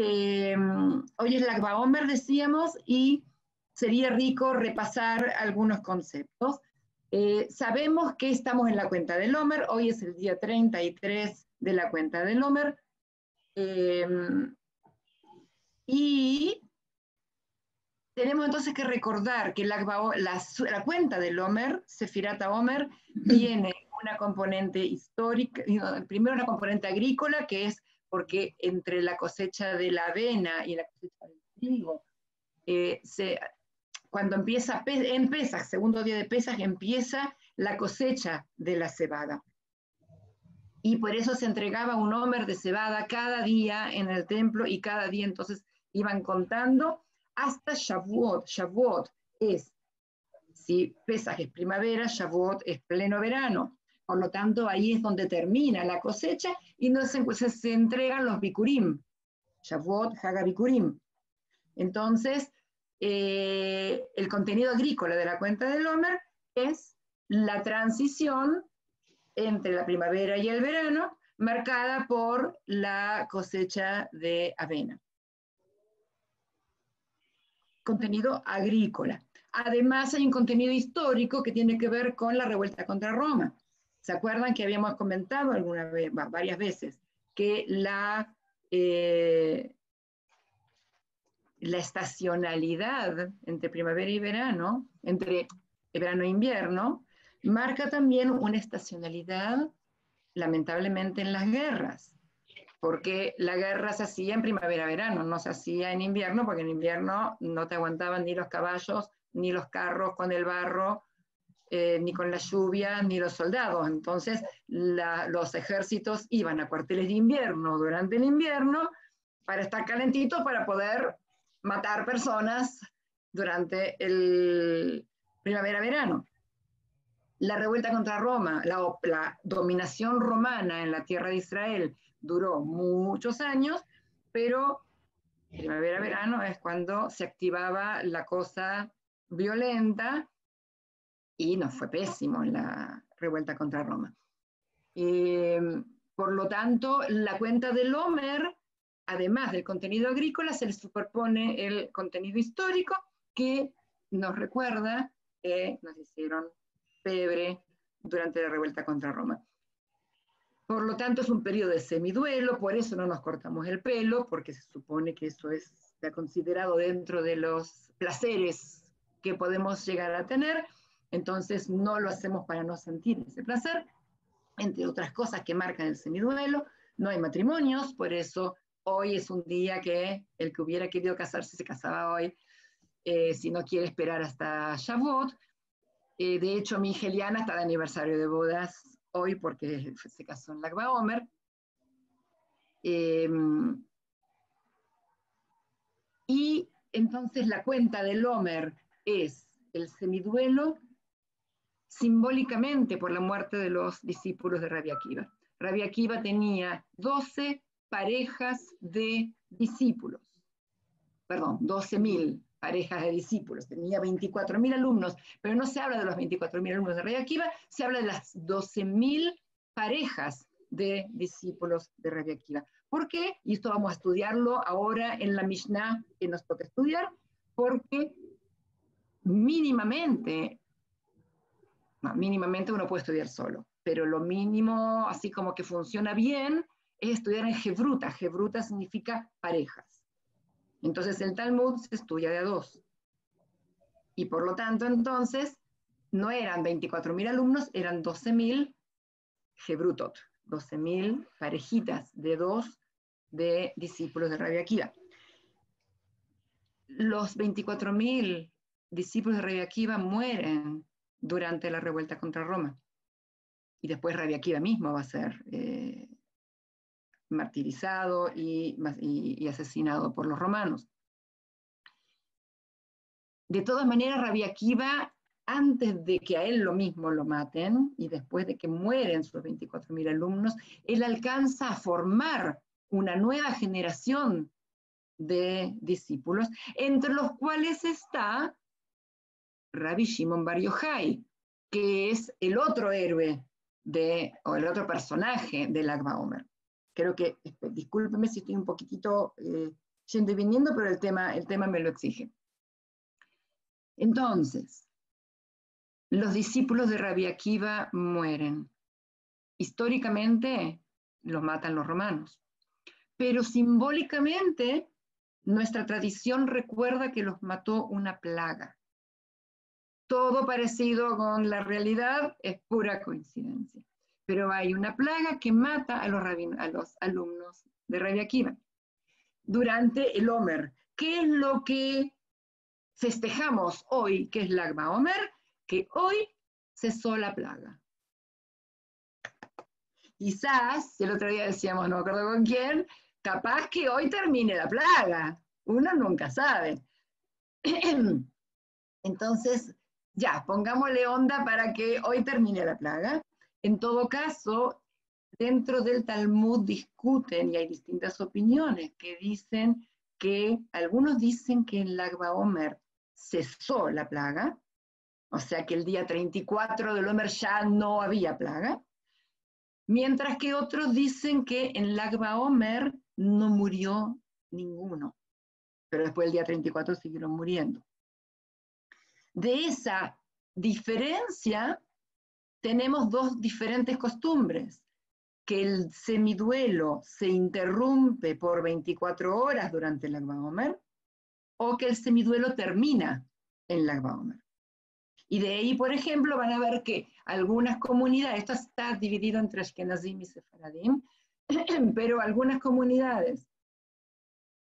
Eh, hoy es la Omer, decíamos, y sería rico repasar algunos conceptos. Eh, sabemos que estamos en la cuenta del Homer, hoy es el día 33 de la cuenta del Homer, eh, y tenemos entonces que recordar que la, la, cuenta del Homer, Sefirata Homer, tiene una componente histórica, primero una componente agrícola, que es porque entre la cosecha de la avena y la cosecha del trigo, eh, cuando empieza, en Pesach, segundo día de Pesach, empieza la cosecha de la cebada. Y por eso se entregaba un homer de cebada cada día en el templo y cada día entonces iban contando hasta Shavuot. Shavuot es, si Pesach es primavera, Shavuot es pleno verano. Por lo tanto, ahí es donde termina la cosecha y entonces se entregan los bikurim. Shavuot, Haga bikurim. Entonces, eh, el contenido agrícola de la cuenta del Homer es la transición entre la primavera y el verano, marcada por la cosecha de avena. Contenido agrícola. Además hay un contenido histórico que tiene que ver con la revuelta contra Roma. ¿Se acuerdan que habíamos comentado alguna varias veces que la, eh, la estacionalidad entre primavera y verano, entre verano e invierno, marca también una estacionalidad, lamentablemente, en las guerras, porque la guerra se hacía en primavera-verano, no se hacía en invierno, porque en invierno no te aguantaban ni los caballos, ni los carros con el barro, eh, ni con la lluvia, ni los soldados. Entonces, los ejércitos iban a cuarteles de invierno durante el invierno para estar calentitos, para poder matar personas durante el primavera-verano. La revuelta contra Roma, la, dominación romana en la tierra de Israel duró muchos años, pero primavera-verano es cuando se activaba la cosa violenta y nos fue pésimo la revuelta contra Roma. Eh, por lo tanto, la cuenta del Homer además del contenido agrícola, se le superpone el contenido histórico que nos recuerda que nos hicieron pebre durante la revuelta contra Roma. Por lo tanto, es un periodo de semiduelo, por eso no nos cortamos el pelo, porque se supone que eso es está considerado dentro de los placeres que podemos llegar a tener, entonces no lo hacemos para no sentir ese placer, entre otras cosas que marcan el semiduelo, no hay matrimonios, por eso hoy es un día que el que hubiera querido casarse se casaba hoy, eh, si no quiere esperar hasta Shavuot. Eh, de hecho, mi hija Eliana está de aniversario de bodas hoy porque se casó en Lagba Omer. Em, y entonces la cuenta del Omer es el semiduelo simbólicamente por la muerte de los discípulos de Rabia Akiva. Rabia Akiva tenía 12 parejas de discípulos, perdón, 12.000 parejas de discípulos, tenía 24.000 alumnos, pero no se habla de los 24.000 alumnos de Rey Akiva, se habla de las 12.000 parejas de discípulos de Rey Akiva. ¿Por qué? Y esto vamos a estudiarlo ahora en la Mishnah que nos toca estudiar, porque mínimamente, mínimamente uno puede estudiar solo, pero lo mínimo, así como que funciona bien, es estudiar en Hebruta. Hebruta significa parejas. Entonces el Talmud se estudia de a dos. Y por lo tanto, entonces, no eran 24.000 alumnos, eran 12.000 Hebrutot, 12.000 parejitas de dos de discípulos de Rabia Akiva. Los 24.000 discípulos de Rabia Akiva mueren durante la revuelta contra Roma. Y después Rabia Akiva mismo va a ser eh, martirizado y, asesinado por los romanos. De todas maneras, Rabbi Akiva, antes de que a él lo mismo lo maten y después de que mueren sus 24.000 alumnos, él alcanza a formar una nueva generación de discípulos, entre los cuales está Rabbi Shimon Bar Yochai, que es el otro héroe de, o el otro personaje del Agba Omer creo que, discúlpeme si estoy un poquitito eh, yendo y viniendo, pero el tema, el tema me lo exige. Entonces, los discípulos de Rabbi Akiva mueren. Históricamente los matan los romanos, pero simbólicamente nuestra tradición recuerda que los mató una plaga. Todo parecido con la realidad es pura coincidencia, pero hay una plaga que mata a los, a los alumnos de Rabbi Akiva durante el Omer. ¿Qué es lo que festejamos hoy, que es Lagma Omer? Que hoy cesó la plaga. Quizás, el otro día decíamos, no me acuerdo con quién, capaz que hoy termine la plaga. Uno nunca sabe. Entonces, ya, pongámosle onda para que hoy termine la plaga. En todo caso, dentro del Talmud discuten y hay distintas opiniones que dicen que algunos dicen que en Lagba Omer cesó la plaga, o sea que el día 34 del Omer ya no había plaga, mientras que otros dicen que en Lagba Omer no murió ninguno, pero después del día 34 siguieron muriendo. De esa diferencia tenemos dos diferentes costumbres que el semiduelo se interrumpe por 24 horas durante el Omer o que el semiduelo termina en la Omer. Y de ahí, por ejemplo, van a ver que algunas comunidades, esto está dividido entre Ashkenazim y Sefaradim, pero algunas comunidades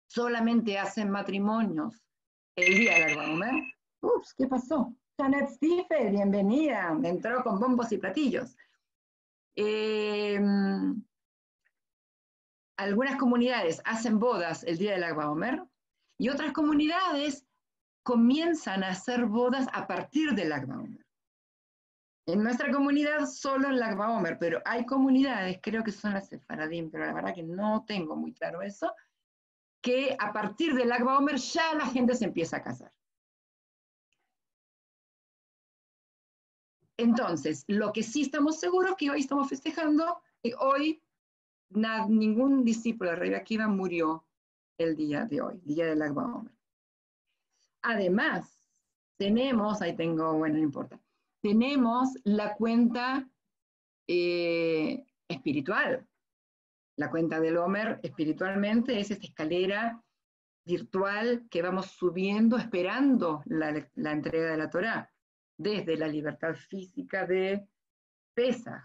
solamente hacen matrimonios el día del Omer. Ups, ¿qué pasó? Janet Stiefel, bienvenida, entró con bombos y platillos. Em, algunas comunidades hacen bodas el día del Agua Omer y otras comunidades comienzan a hacer bodas a partir del Agua Omer. En nuestra comunidad solo el Agua Omer, pero hay comunidades, creo que son las Sefaradim, pero la verdad que no tengo muy claro eso, que a partir del Agua Omer ya la gente se empieza a casar. Entonces, lo que sí estamos seguros que hoy estamos festejando, que hoy ningún discípulo de Rey Akiva murió el día de hoy, día del Agua Además, tenemos, ahí tengo, bueno, no importa, tenemos la cuenta eh, espiritual. La cuenta del Homer espiritualmente es esta escalera virtual que vamos subiendo esperando la, la entrega de la Torá desde la libertad física de Pesach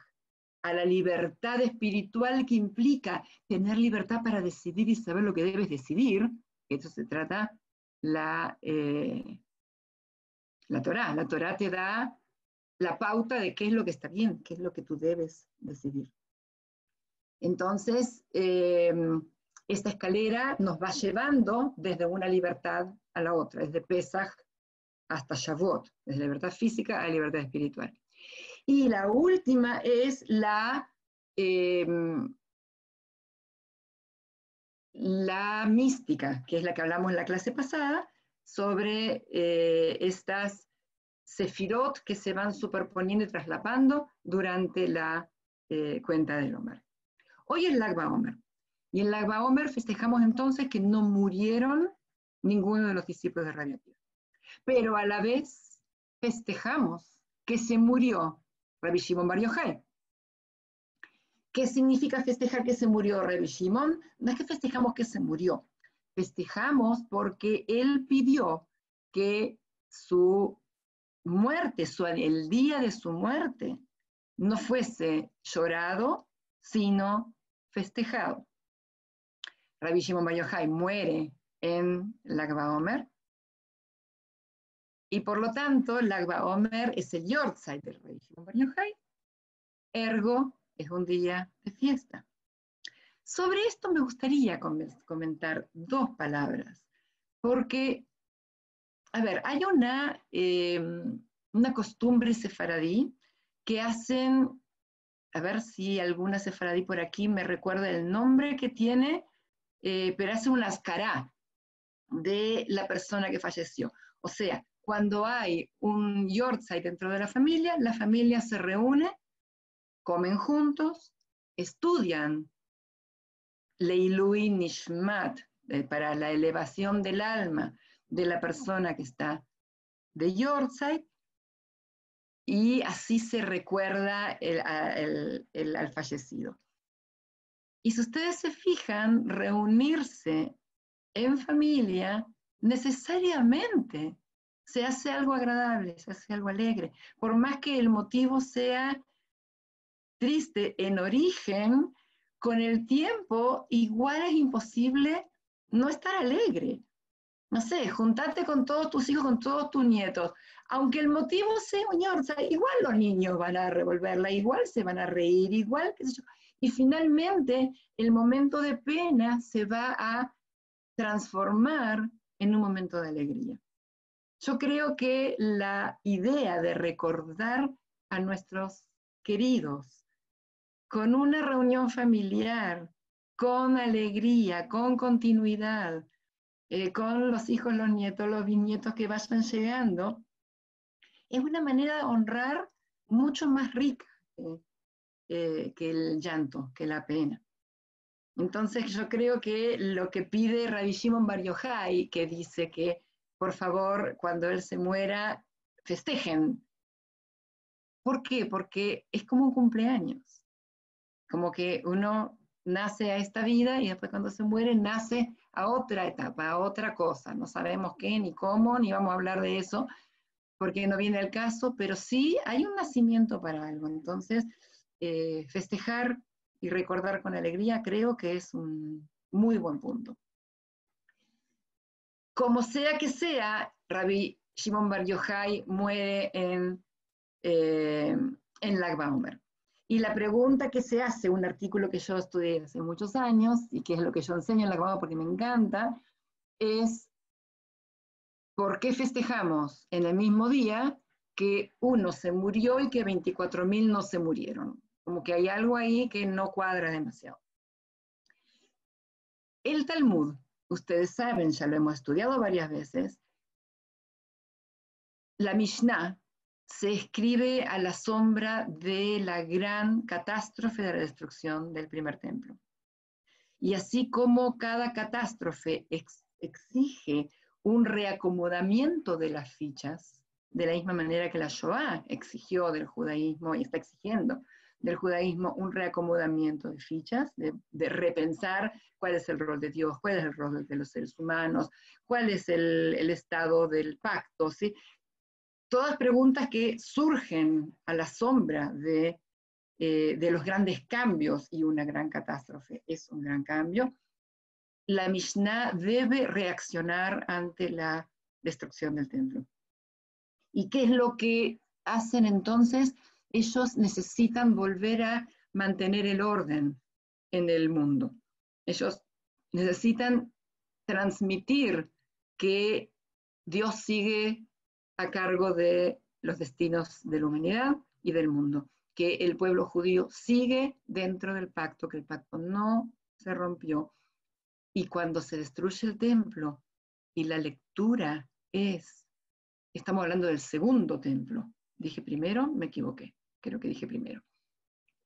a la libertad espiritual que implica tener libertad para decidir y saber lo que debes decidir, eso se trata la, eh, la Torah. La Torah te da la pauta de qué es lo que está bien, qué es lo que tú debes decidir. Entonces, eh, esta escalera nos va llevando desde una libertad a la otra, desde Pesach hasta Shavuot, desde libertad física a libertad espiritual. Y la última es la, em, la mística, que es la que hablamos en la clase pasada, sobre eh, estas sefirot que se van superponiendo y traslapando durante la eh, cuenta del Omer. Hoy es Lagba Omer. Y en Lagba Omer festejamos entonces que no murieron ninguno de los discípulos de Radio pero a la vez festejamos que se murió Rabbi Shimon Bar. ¿Qué significa festejar que se murió Rabbi Shimon? No es que festejamos que se murió, festejamos porque él pidió que su muerte, el día de su muerte, no fuese llorado, sino festejado. Rabbi Shimon Bar muere en Lag Omer y por lo tanto, el Agba Omer es el Yortzeit del rey Shimon. Ergo, es un día de fiesta. Sobre esto me gustaría comentar dos palabras, porque, a ver, hay una, em, una costumbre sefaradí que hacen, a ver si alguna sefaradí por aquí me recuerda el nombre que tiene, eh, pero hace una ascará de la persona que falleció. O sea, cuando hay un yortzeit dentro de la familia, la familia se reúne, comen juntos, estudian Leilui Nishmat eh, para la elevación del alma de la persona que está de Yorkshire, y así se recuerda el, al fallecido. Y si ustedes se fijan, reunirse en familia necesariamente se hace algo agradable, se hace algo alegre, por más que el motivo sea triste en origen, con el tiempo igual es imposible no estar alegre. No sé, juntarte con todos tus hijos, con todos tus nietos. Aunque el motivo sea señor, igual los niños van a revolverla, igual se van a reír, igual, qué sé yo. Y finalmente el momento de pena se va a transformar en un momento de alegría. Yo creo que la idea de recordar a nuestros queridos con una reunión familiar, con alegría, con continuidad, eh, con los hijos, los nietos, los bisnietos que vayan llegando, es una manera de honrar mucho más rica eh, que el llanto, que la pena. Entonces yo creo que lo que pide Rabbi Shimon que dice que por favor cuando él se muera festejen. ¿Por qué? Porque es como un cumpleaños. Como que uno nace a esta vida y después cuando se muere nace a otra etapa, a otra cosa. No sabemos qué, ni cómo, ni vamos a hablar de eso, porque no viene el caso, pero sí hay un nacimiento para algo. Entonces, eh, festejar y recordar con alegría creo que es un muy buen punto. Como sea que sea, Rabbi Shimon Bar Yochai muere en, eh, en Lag Baumer. Y la pregunta que se hace, un artículo que yo estudié hace muchos años y que es lo que yo enseño en Lag Baumer porque me encanta, es ¿por qué festejamos en el mismo día que uno se murió y que 24.000 no se murieron? Como que hay algo ahí que no cuadra demasiado. El Talmud, ustedes saben, ya lo hemos estudiado varias veces, la Mishnah se escribe a la sombra de la gran catástrofe de la destrucción del primer templo. Y así como cada catástrofe exige un reacomodamiento de las fichas, de la misma manera que la Shoah exigió del judaísmo y está exigiendo del judaísmo un reacomodamiento de fichas, de, repensar cuál es el rol de Dios, cuál es el rol de los seres humanos, cuál es el, estado del pacto, ¿sí? Todas preguntas que surgen a la sombra de, eh, de los grandes cambios y una gran catástrofe es un gran cambio. La Mishnah debe reaccionar ante la destrucción del templo. ¿Y qué es lo que hacen entonces? Ellos necesitan volver a mantener el orden en el mundo. Ellos necesitan transmitir que Dios sigue a cargo de los destinos de la humanidad y del mundo, que el pueblo judío sigue dentro del pacto, que el pacto no se rompió. Y cuando se destruye el templo y la lectura es, estamos hablando del segundo templo, dije primero, me equivoqué creo que dije primero.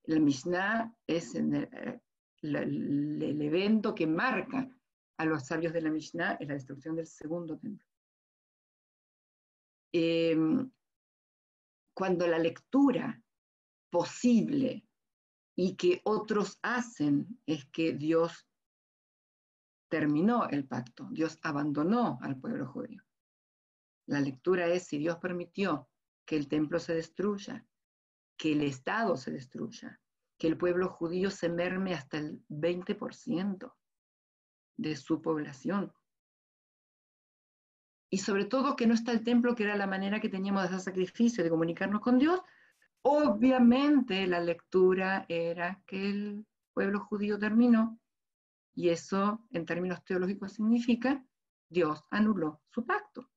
El Mishnah es eh, el, evento que marca a los sabios de la Mishnah es la destrucción del segundo templo. Em, cuando la lectura posible y que otros hacen es que Dios terminó el pacto, Dios abandonó al pueblo judío. La lectura es si Dios permitió que el templo se destruya, que el Estado se destruya, que el pueblo judío se merme hasta el 20% de su población. Y sobre todo que no está el templo, que era la manera que teníamos de hacer sacrificio, de comunicarnos con Dios. Obviamente la lectura era que el pueblo judío terminó y eso en términos teológicos significa Dios anuló su pacto.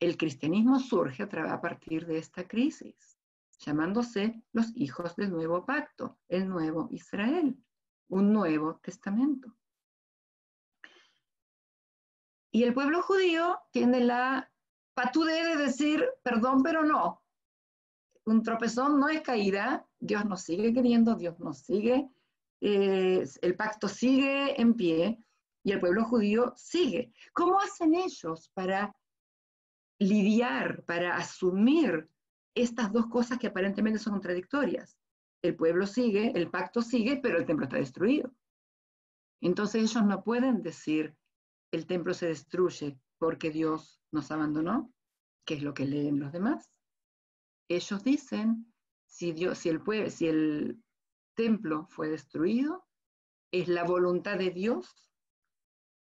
El cristianismo surge a partir de esta crisis llamándose los hijos del nuevo pacto, el nuevo Israel, un nuevo testamento. Y el pueblo judío tiene la patudez de decir, perdón, pero no. Un tropezón no es caída, Dios nos sigue queriendo, Dios nos sigue, eh, el pacto sigue en pie, Y el pueblo judío sigue. ¿Cómo hacen ellos para lidiar, para asumir estas dos cosas que aparentemente son contradictorias? El pueblo sigue, el pacto sigue, pero el templo está destruido. Entonces ellos no pueden decir, el templo se destruye porque Dios nos abandonó, que es lo que leen los demás. Ellos dicen, si, Dios, si, el, si el templo fue destruido, es la voluntad de Dios,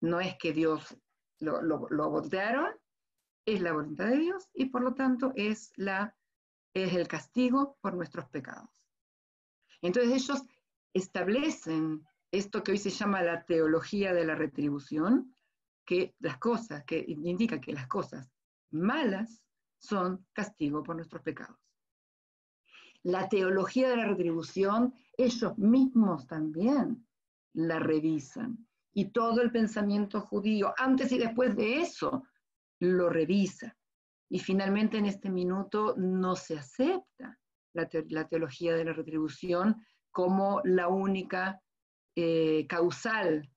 no es que Dios lo, lo, lo voltearon, es la voluntad de Dios y por lo tanto es, la, es el castigo por nuestros pecados. Entonces ellos establecen esto que hoy se llama la teología de la retribución, que las cosas, que indica que las cosas malas son castigo por nuestros pecados. La teología de la retribución, ellos mismos también la revisan. Y todo el pensamiento judío, antes y después de eso, lo revisa. Y finalmente en este minuto no se acepta la, teología de la retribución como la única eh, causal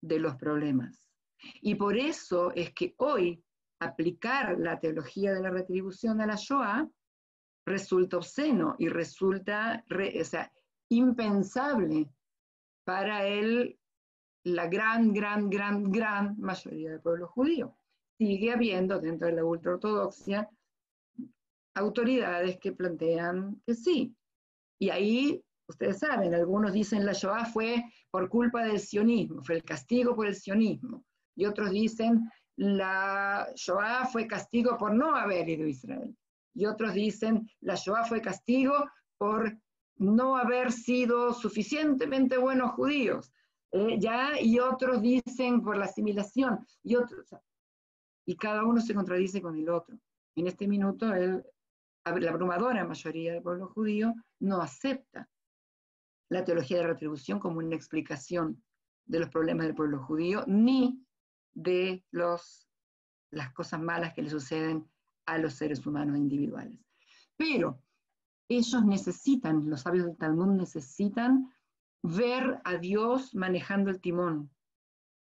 de los problemas. Y por eso es que hoy aplicar la teología de la retribución a la Shoah resulta obsceno y resulta impensable para la gran, gran, gran, gran mayoría del pueblo judío. Sigue habiendo dentro de la ultraortodoxia autoridades que plantean que sí. Y ahí, ustedes saben, algunos dicen la Shoah fue por culpa del sionismo, fue el castigo por el sionismo. Y otros dicen la Shoah fue castigo por no haber ido a Israel. Y otros dicen la Shoah fue castigo por no haber sido suficientemente buenos judíos. Eh, ya, y otros dicen por la asimilación, y otros, y cada uno se contradice con el otro. En este minuto, el, la abrumadora mayoría del pueblo judío no acepta la teología de la retribución como una explicación de los problemas del pueblo judío, ni de las cosas malas que le suceden a los seres humanos individuales. Pero ellos necesitan, los sabios del Talmud necesitan ver a Dios manejando el timón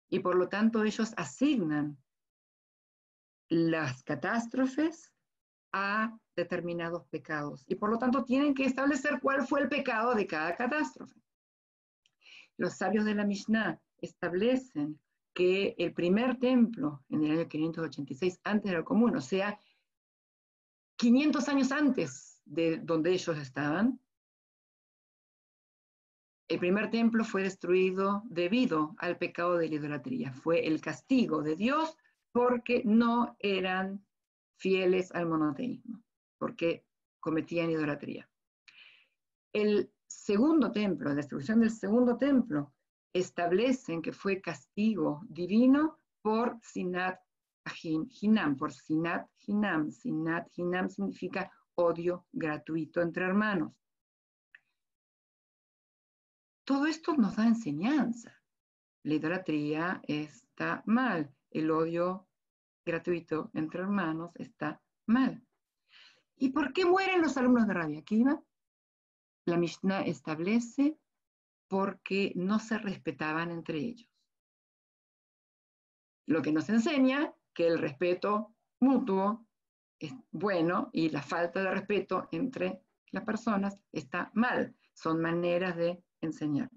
y por lo tanto ellos asignan las catástrofes a determinados pecados y por lo tanto tienen que establecer cuál fue el pecado de cada catástrofe. Los sabios de la Mishnah establecen que el primer templo en el año 586 antes del común, o sea, 500 años antes de donde ellos estaban, el primer templo fue destruido debido al pecado de la idolatría. Fue el castigo de Dios porque no eran fieles al monoteísmo, porque cometían idolatría. El segundo templo, la destrucción del segundo templo, establecen que fue castigo divino por Sinat Hinam, por Sinat Hinam. Sinat Hinam significa odio gratuito entre hermanos. Todo esto nos da enseñanza. La idolatría está mal, el odio gratuito entre hermanos está mal. ¿Y por qué mueren los alumnos de Rabia Akiva? La Mishnah establece porque no se respetaban entre ellos. Lo que nos enseña que el respeto mutuo es bueno y la falta de respeto entre las personas está mal. Son maneras de enseñar.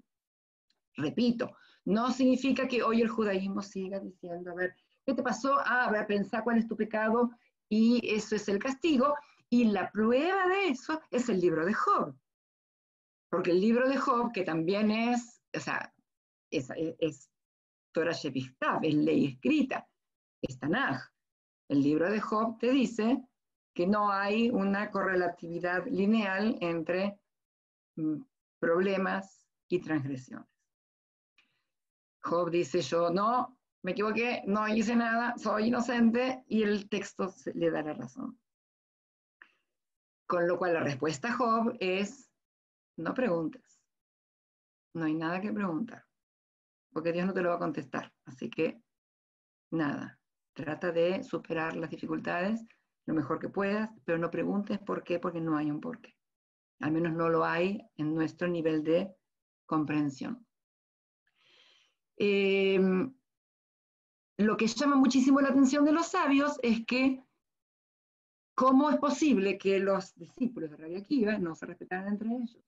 Repito, no significa que hoy el judaísmo siga diciendo, a ver, ¿qué te pasó? Ah, a ver, pensá cuál es tu pecado y eso es el castigo. Y la prueba de eso es el libro de Job. Porque el libro de Job, que también es, o sea, es, es, Torah Shevichtav, es ley escrita, es Tanaj. El libro de Job te dice que no hay una correlatividad lineal entre mm, problemas y transgresiones. Job dice, yo no, me equivoqué, no hice nada, soy inocente, y el texto le da la razón. Con lo cual la respuesta a Job es, no preguntes. No hay nada que preguntar, porque Dios no te lo va a contestar. Así que, nada, trata de superar las dificultades lo mejor que puedas, pero no preguntes por qué, porque no hay un por qué. Al menos no lo hay en nuestro nivel de comprensión. Em, lo que llama muchísimo la atención de los sabios es que ¿cómo es posible que los discípulos de Rabbi Akiva no se respetaran entre ellos?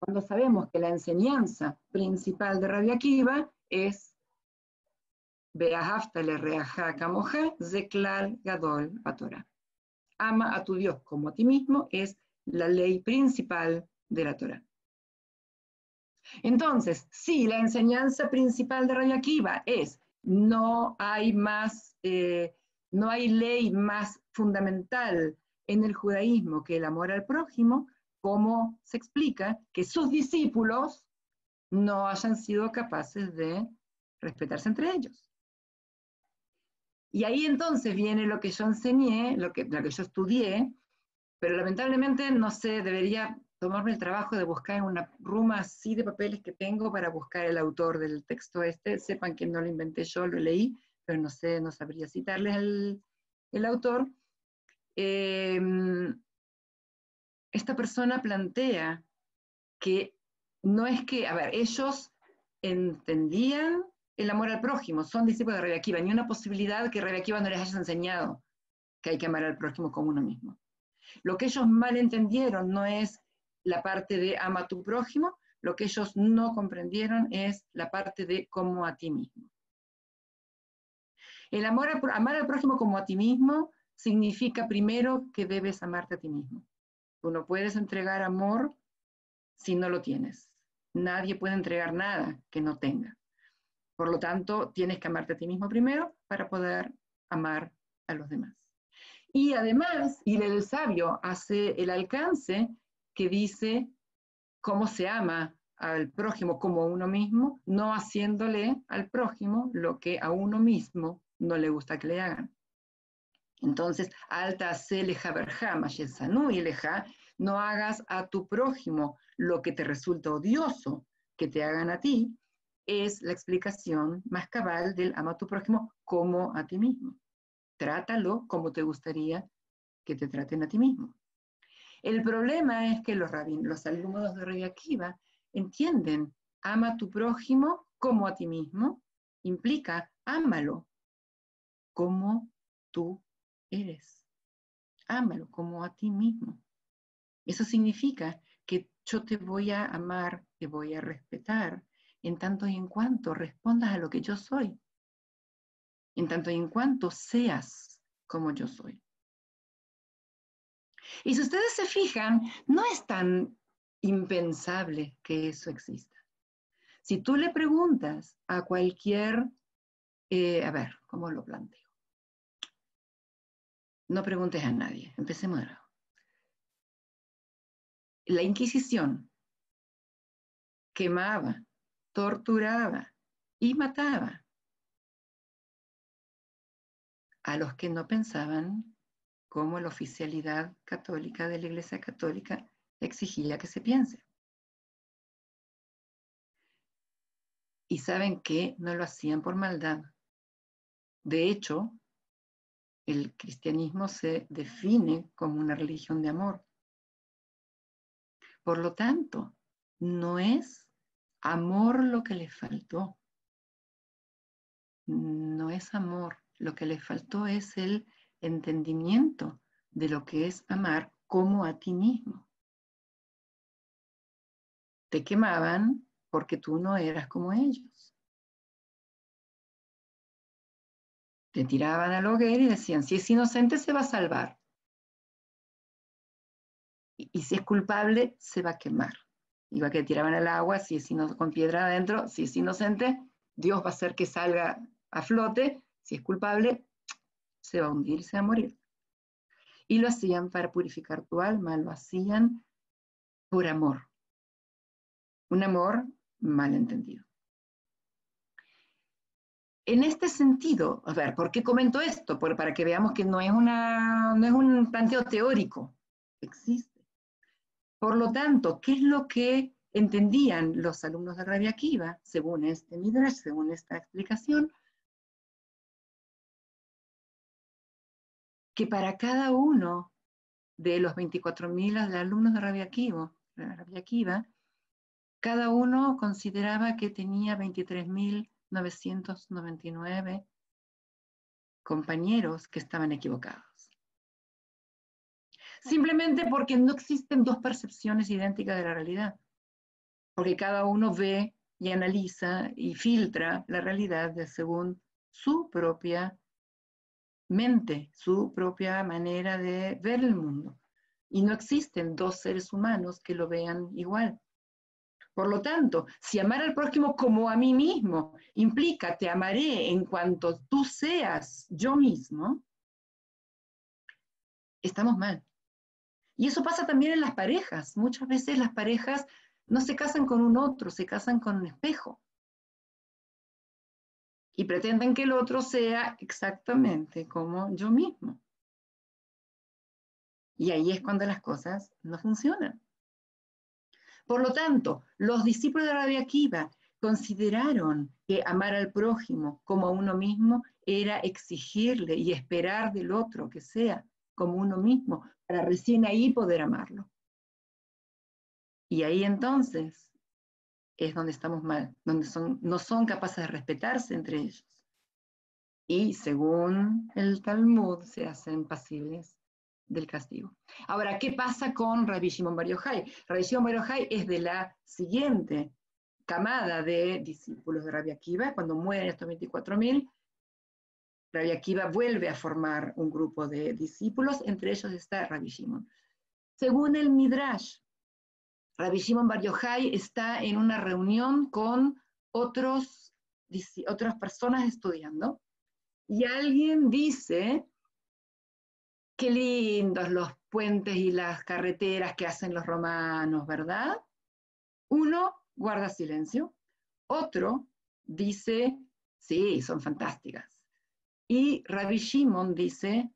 Cuando sabemos que la enseñanza principal de Rabbi Akiva es Gadol. Ama a tu Dios como a ti mismo es la ley principal de la Torah. Entonces, si la enseñanza principal de Rabbi Akiva es no hay más, eh, no hay ley más fundamental en el judaísmo que el amor al prójimo, ¿cómo se explica que sus discípulos no hayan sido capaces de respetarse entre ellos? Y ahí entonces viene lo que yo enseñé, lo que, lo que yo estudié, pero lamentablemente no sé, debería tomarme el trabajo de buscar una ruma así de papeles que tengo para buscar el autor del texto este. Sepan que no lo inventé yo, lo leí, pero no sé, no sabría citarles el, el autor. Em, esta persona plantea que no es que, a ver, ellos entendían el amor al prójimo, son discípulos de Rebbe Akiva, ni una posibilidad que Rebbe Akiva no les haya enseñado que hay que amar al prójimo como uno mismo. Lo que ellos mal entendieron no es la parte de ama a tu prójimo, lo que ellos no comprendieron es la parte de como a ti mismo. El amor amar al prójimo como a ti mismo significa primero que debes amarte a ti mismo. Tú no puedes entregar amor si no lo tienes. Nadie puede entregar nada que no tenga. Por lo tanto, tienes que amarte a ti mismo primero para poder amar a los demás. Y además, y el sabio hace el alcance que dice cómo se ama al prójimo como a uno mismo, no haciéndole al prójimo lo que a uno mismo no le gusta que le hagan. Entonces, alta seleja verjama, y leja, no hagas a tu prójimo lo que te resulta odioso que te hagan a ti, es la explicación más cabal del ama a tu prójimo como a ti mismo. Trátalo como te gustaría que te traten a ti mismo. El problema es que los, los alumnos de Rabbi Akiva entienden, ama a tu prójimo como a ti mismo, implica, ámalo como tú eres. Ámalo como a ti mismo. Eso significa que yo te voy a amar, te voy a respetar, en tanto y en cuanto respondas a lo que yo soy, en tanto y en cuanto seas como yo soy. Y si ustedes se fijan, no es tan impensable que eso exista. Si tú le preguntas a cualquier, eh, a ver, ¿cómo lo planteo? No preguntes a nadie, empecemos de nuevo. La Inquisición quemaba, torturaba y mataba a los que no pensaban como la oficialidad católica de la Iglesia Católica exigía que se piense. Y saben que no lo hacían por maldad. De hecho, el cristianismo se define como una religión de amor. Por lo tanto, no es amor lo que le faltó. No es amor. Lo que le faltó es el entendimiento de lo que es amar como a ti mismo. Te quemaban porque tú no eras como ellos. Te tiraban al hoguera y decían, si es inocente se va a salvar. Y, si es culpable, se va a quemar. Igual que tiraban al agua, si es con piedra adentro, si es inocente, Dios va a hacer que salga a flote. Si es culpable, se va a hundir, se va a morir. Y lo hacían para purificar tu alma, lo hacían por amor. Un amor mal entendido. En este sentido, a ver, ¿por qué comento esto? para que veamos que no es, una, no es un planteo teórico, existe. Por lo tanto, ¿qué es lo que entendían los alumnos de Rabia Akiva, según este Midrash, según esta explicación? Que para cada uno de los 24.000 alumnos de Rabia Akiva, cada uno consideraba que tenía 23.999 compañeros que estaban equivocados. Simplemente porque no existen dos percepciones idénticas de la realidad. Porque cada uno ve y analiza y filtra la realidad de según su propia mente, su propia manera de ver el mundo. Y no existen dos seres humanos que lo vean igual. Por lo tanto, si amar al prójimo como a mí mismo implica te amaré en cuanto tú seas yo mismo, estamos mal. Y eso pasa también en las parejas. Muchas veces las parejas no se casan con un otro, se casan con un espejo. Y pretenden que el otro sea exactamente como yo mismo. Y ahí es cuando las cosas no funcionan. Por lo tanto, los discípulos de Rabbi Akiva consideraron que amar al prójimo como a uno mismo era exigirle y esperar del otro que sea como uno mismo, para recién ahí poder amarlo. Y ahí entonces es donde estamos mal, donde son, no son capaces de respetarse entre ellos. Y según el Talmud se hacen pasibles del castigo. Ahora, ¿qué pasa con Rabbi Shimon Bar Yochai? Rabbi Shimon Bar Yochai es de la siguiente camada de discípulos de Rabbi Akiva, cuando mueren estos 24.000, Rabbi Akiva vuelve a formar un grupo de discípulos, entre ellos está Rabbi Shimon. Según el Midrash, Rabbi Shimon Bar Yochai está en una reunión con otros, otras personas estudiando y alguien dice Qué lindos los puentes y las carreteras que hacen los romanos, ¿verdad? Uno guarda silencio, otro dice, sí, son fantásticas. Y Rabbi Shimon dice,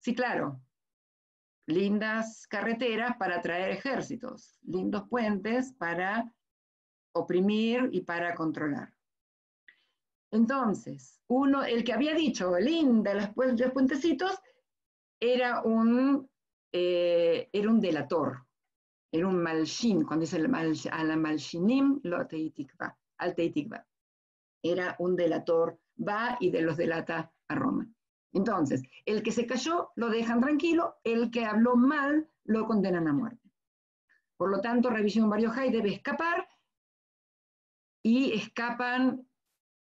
sí, claro, lindas carreteras para traer ejércitos, lindos puentes para oprimir y para controlar. Entonces, uno, el que había dicho, linda los puentecitos, era un, eh, era un delator, era un malshin, cuando dice a la malshinim lo al teitikva. Era un delator, va y de los delata a Roma. Entonces, el que se cayó lo dejan tranquilo, el que habló mal lo condenan a muerte. Por lo tanto, Revisión Jai debe escapar y escapan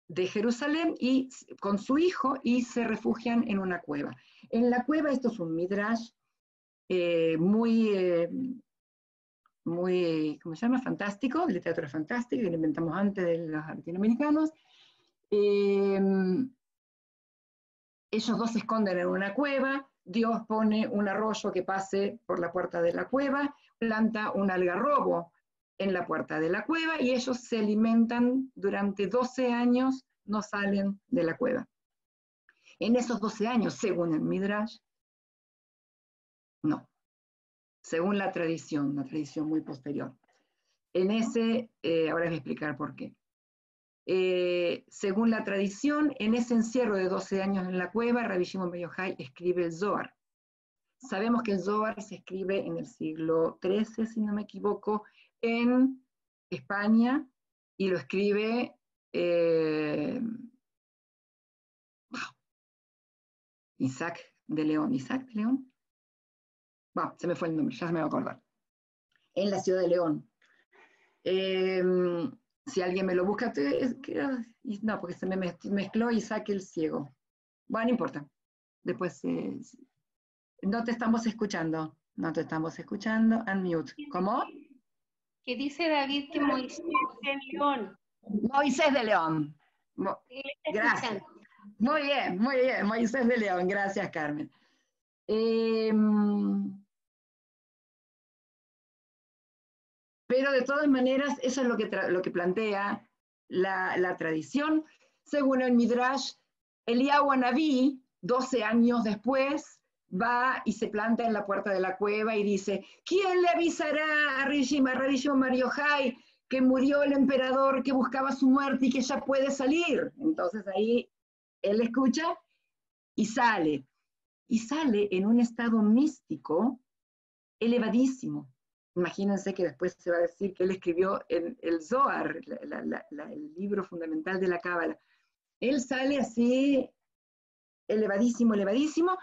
de Jerusalén y con su hijo y se refugian en una cueva. En la cueva, esto es un midrash eh, muy, eh, muy, ¿cómo se llama? Fantástico, literatura fantástica, que inventamos antes de los latinoamericanos. Em, ellos dos se esconden en una cueva, Dios pone un arroyo que pase por la puerta de la cueva, planta un algarrobo en la puerta de la cueva y ellos se alimentan durante 12 años, no salen de la cueva. En esos 12 años, según el Midrash, no. Según la tradición, una tradición muy posterior. En ese, eh, ahora voy a explicar por qué. Eh, según la tradición, en ese encierro de 12 años en la cueva, Rabbi Shimon Ben escribe el Zohar. Sabemos que el Zohar se escribe en el siglo XIII, si no me equivoco, en España, y lo escribe eh, Isaac de León. ¿Isaac de León? Bueno, se me fue el nombre, ya se me va a acordar. En la ciudad de León. Em, si alguien me lo busca, no, porque se me mezcló Isaac el ciego. Bueno, no importa. Después, eh, no te estamos escuchando. No te estamos escuchando. Unmute. ¿Cómo? Que dice David que Moisés de León. Moisés de León. Gracias. Muy bien, muy bien, Moisés de León, gracias Carmen. Em, pero de todas maneras, eso es lo que, lo que plantea la, tradición. Según el Midrash, Eliyahu Naví, 12 años después, va y se planta en la puerta de la cueva y dice, ¿quién le avisará a Rishima, a Mario Jai, que murió el emperador que buscaba su muerte y que ya puede salir? Entonces ahí él escucha y sale. Y sale en un estado místico elevadísimo. Imagínense que después se va a decir que él escribió en el Zohar, el libro fundamental de la Cábala. Él sale así elevadísimo, elevadísimo,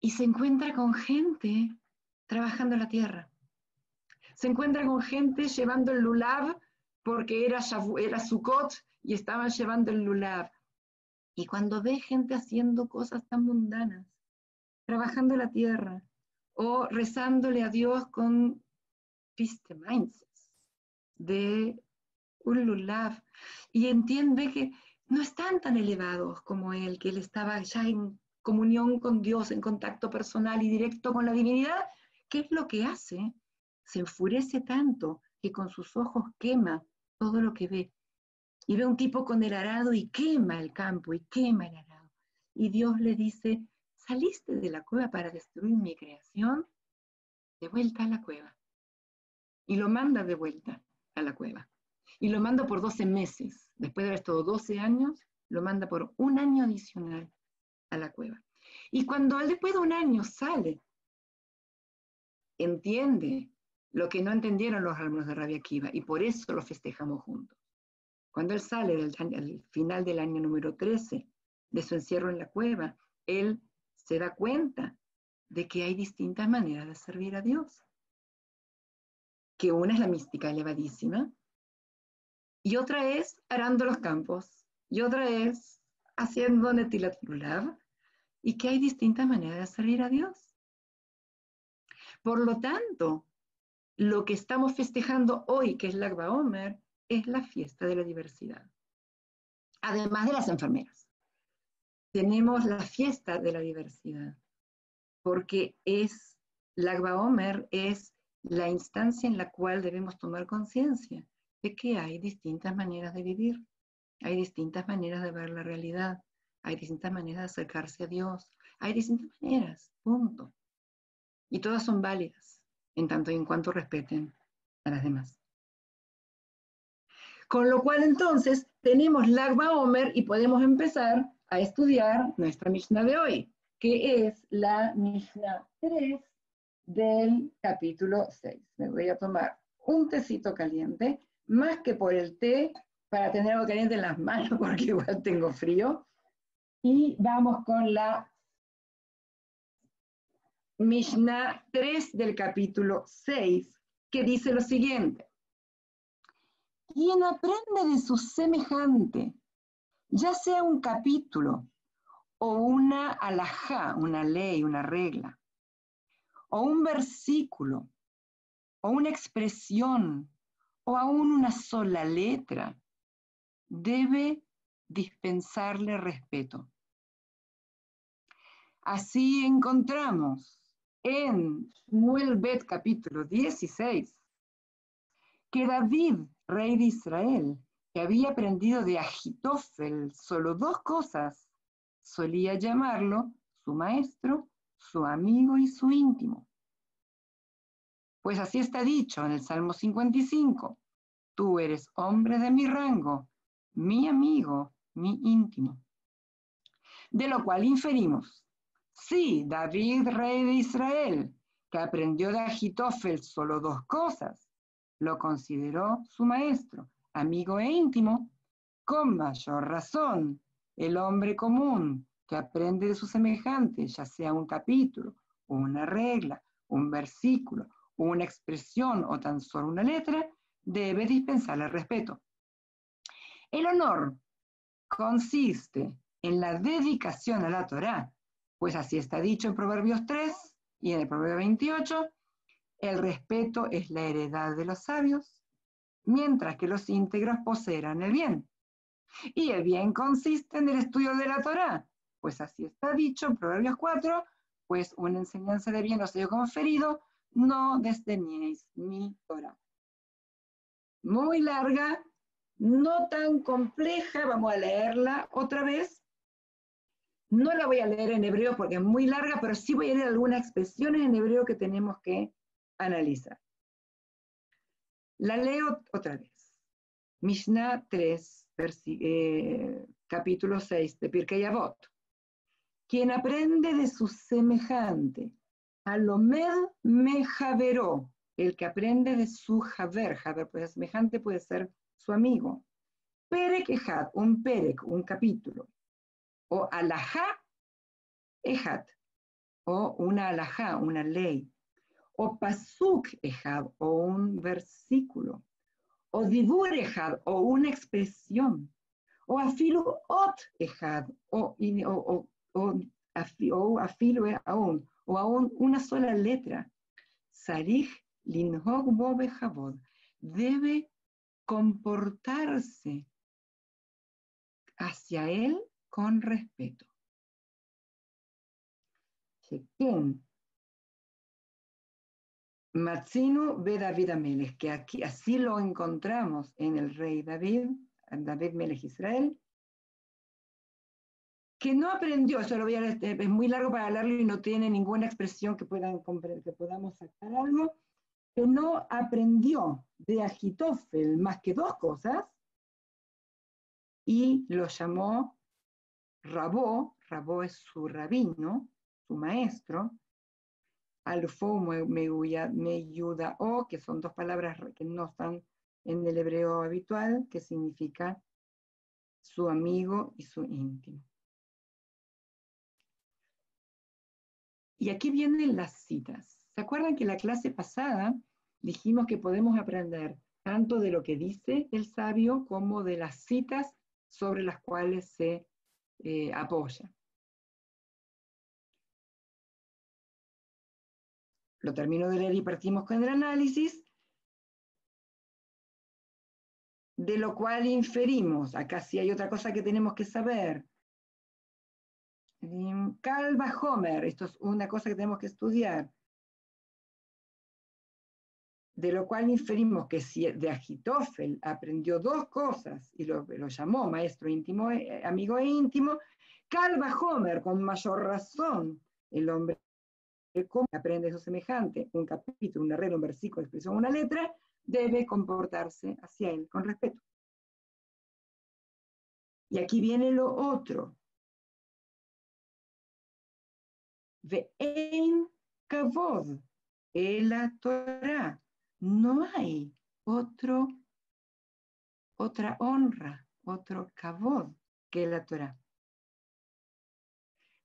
y se encuentra con gente trabajando la tierra. Se encuentra con gente llevando el lulav porque era, era Sukkot y estaban llevando el lulav. Y cuando ve gente haciendo cosas tan mundanas, trabajando la tierra o rezándole a Dios con mindset de un lulav y entiende que no están tan elevados como él, que él estaba ya en comunión con Dios, en contacto personal y directo con la divinidad, ¿qué es lo que hace? Se enfurece tanto que con sus ojos quema todo lo que ve. Y ve un tipo con el arado y quema el campo y quema el arado. Y Dios le dice, saliste de la cueva para destruir mi creación, de vuelta a la cueva. Y lo manda de vuelta a la cueva. Y lo manda por 12 meses. Después de haber estado 12 años, lo manda por un año adicional a la cueva. Y cuando él después de un año sale, entiende lo que no entendieron los alumnos de Rabia Kiva y por eso lo festejamos juntos. Cuando él sale del, al final del año número 13 de su encierro en la cueva, él se da cuenta de que hay distintas maneras de servir a Dios. Que una es la mística elevadísima, y otra es arando los campos, y otra es haciendo Netilat Lulav, y que hay distintas maneras de servir a Dios. Por lo tanto, lo que estamos festejando hoy, que es la Omer, es la fiesta de la diversidad. Además de las enfermeras, tenemos la fiesta de la diversidad, porque es la Omer es la instancia en la cual debemos tomar conciencia de que hay distintas maneras de vivir, hay distintas maneras de ver la realidad, hay distintas maneras de acercarse a Dios, hay distintas maneras, punto. Y todas son válidas, en tanto y en cuanto respeten a las demás. Con lo cual entonces tenemos Lagba Omer y podemos empezar a estudiar nuestra Mishnah de hoy, que es la Mishnah 3 del capítulo 6. Me voy a tomar un tecito caliente, más que por el té, para tener algo caliente en las manos, porque igual tengo frío. Y vamos con la Mishnah 3 del capítulo 6, que dice lo siguiente. Quien aprende de su semejante, ya sea un capítulo o una alajá, una ley, una regla, o un versículo, o una expresión, o aún una sola letra, debe dispensarle respeto. Así encontramos en Muelbet capítulo 16 que David, rey de Israel, que había aprendido de Agitofel solo dos cosas, solía llamarlo su maestro, su amigo y su íntimo. Pues así está dicho en el Salmo 55, tú eres hombre de mi rango, mi amigo, mi íntimo. De lo cual inferimos, sí, David, rey de Israel, que aprendió de Agitofel solo dos cosas, lo consideró su maestro, amigo e íntimo, con mayor razón, el hombre común que aprende de su semejante, ya sea un capítulo, una regla, un versículo, una expresión o tan solo una letra, debe dispensarle respeto. El honor consiste en la dedicación a la Torá, pues así está dicho en Proverbios 3 y en el Proverbio 28, el respeto es la heredad de los sabios, mientras que los íntegros poseerán el bien. Y el bien consiste en el estudio de la Torá, pues así está dicho en Proverbios 4, pues una enseñanza de bien os he conferido, no desdeñéis mi Torah. Muy larga, no tan compleja, vamos a leerla otra vez. No la voy a leer en hebreo porque es muy larga, pero sí voy a leer algunas expresiones en hebreo que tenemos que analizar. La leo otra vez. Mishnah 3, eh, capítulo 6 de Pirkei Avot. Quien aprende de su semejante, alomed me javeró, el que aprende de su javer, javer puede ser semejante, puede ser su amigo. Perek un perek, un capítulo. o alajá ejat, o una alajá, una ley, o pasuk ejad, o un versículo, o dibur ejad, o una expresión, o afilo ot ejad, o, o, o, o afilo aún, o aún una sola letra. Sarich linhog bo debe comportarse hacia él con respeto. Matzinu ve David Amelech, que aquí así lo encontramos en el rey David, David Melech Israel, que no aprendió, eso lo voy a, es muy largo para leerlo y no tiene ninguna expresión que, puedan, que podamos sacar algo, que no aprendió de Agitofel más que dos cosas y lo llamó Rabó, Rabó es su rabino, su maestro, Alfo Meyuda O, que son dos palabras que no están en el hebreo habitual, que significa su amigo y su íntimo. Y aquí vienen las citas. ¿Se acuerdan que la clase pasada dijimos que podemos aprender tanto de lo que dice el sabio como de las citas sobre las cuales se eh, apoya? Lo termino de leer y partimos con el análisis, de lo cual inferimos, acá sí hay otra cosa que tenemos que saber, Calva Homer, esto es una cosa que tenemos que estudiar, de lo cual inferimos que si de Agitofel aprendió dos cosas y lo, llamó maestro íntimo, eh, amigo e íntimo, Calva Homer, con mayor razón, el hombre cómo aprende eso semejante, un capítulo, un arreglo, un versículo, expresión, una letra, debe comportarse hacia él con respeto. Y aquí viene lo otro. Ve'ein kavod, la Torah. No hay otro, otra honra, otro kavod que la Torah.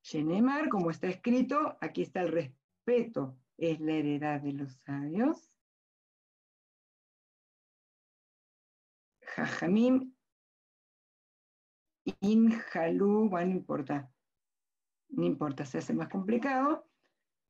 Shenemar, como está escrito, aquí está el respeto, es la heredad de los sabios. Jajamim, Injalu, bueno, no importa, no importa, se hace más complicado.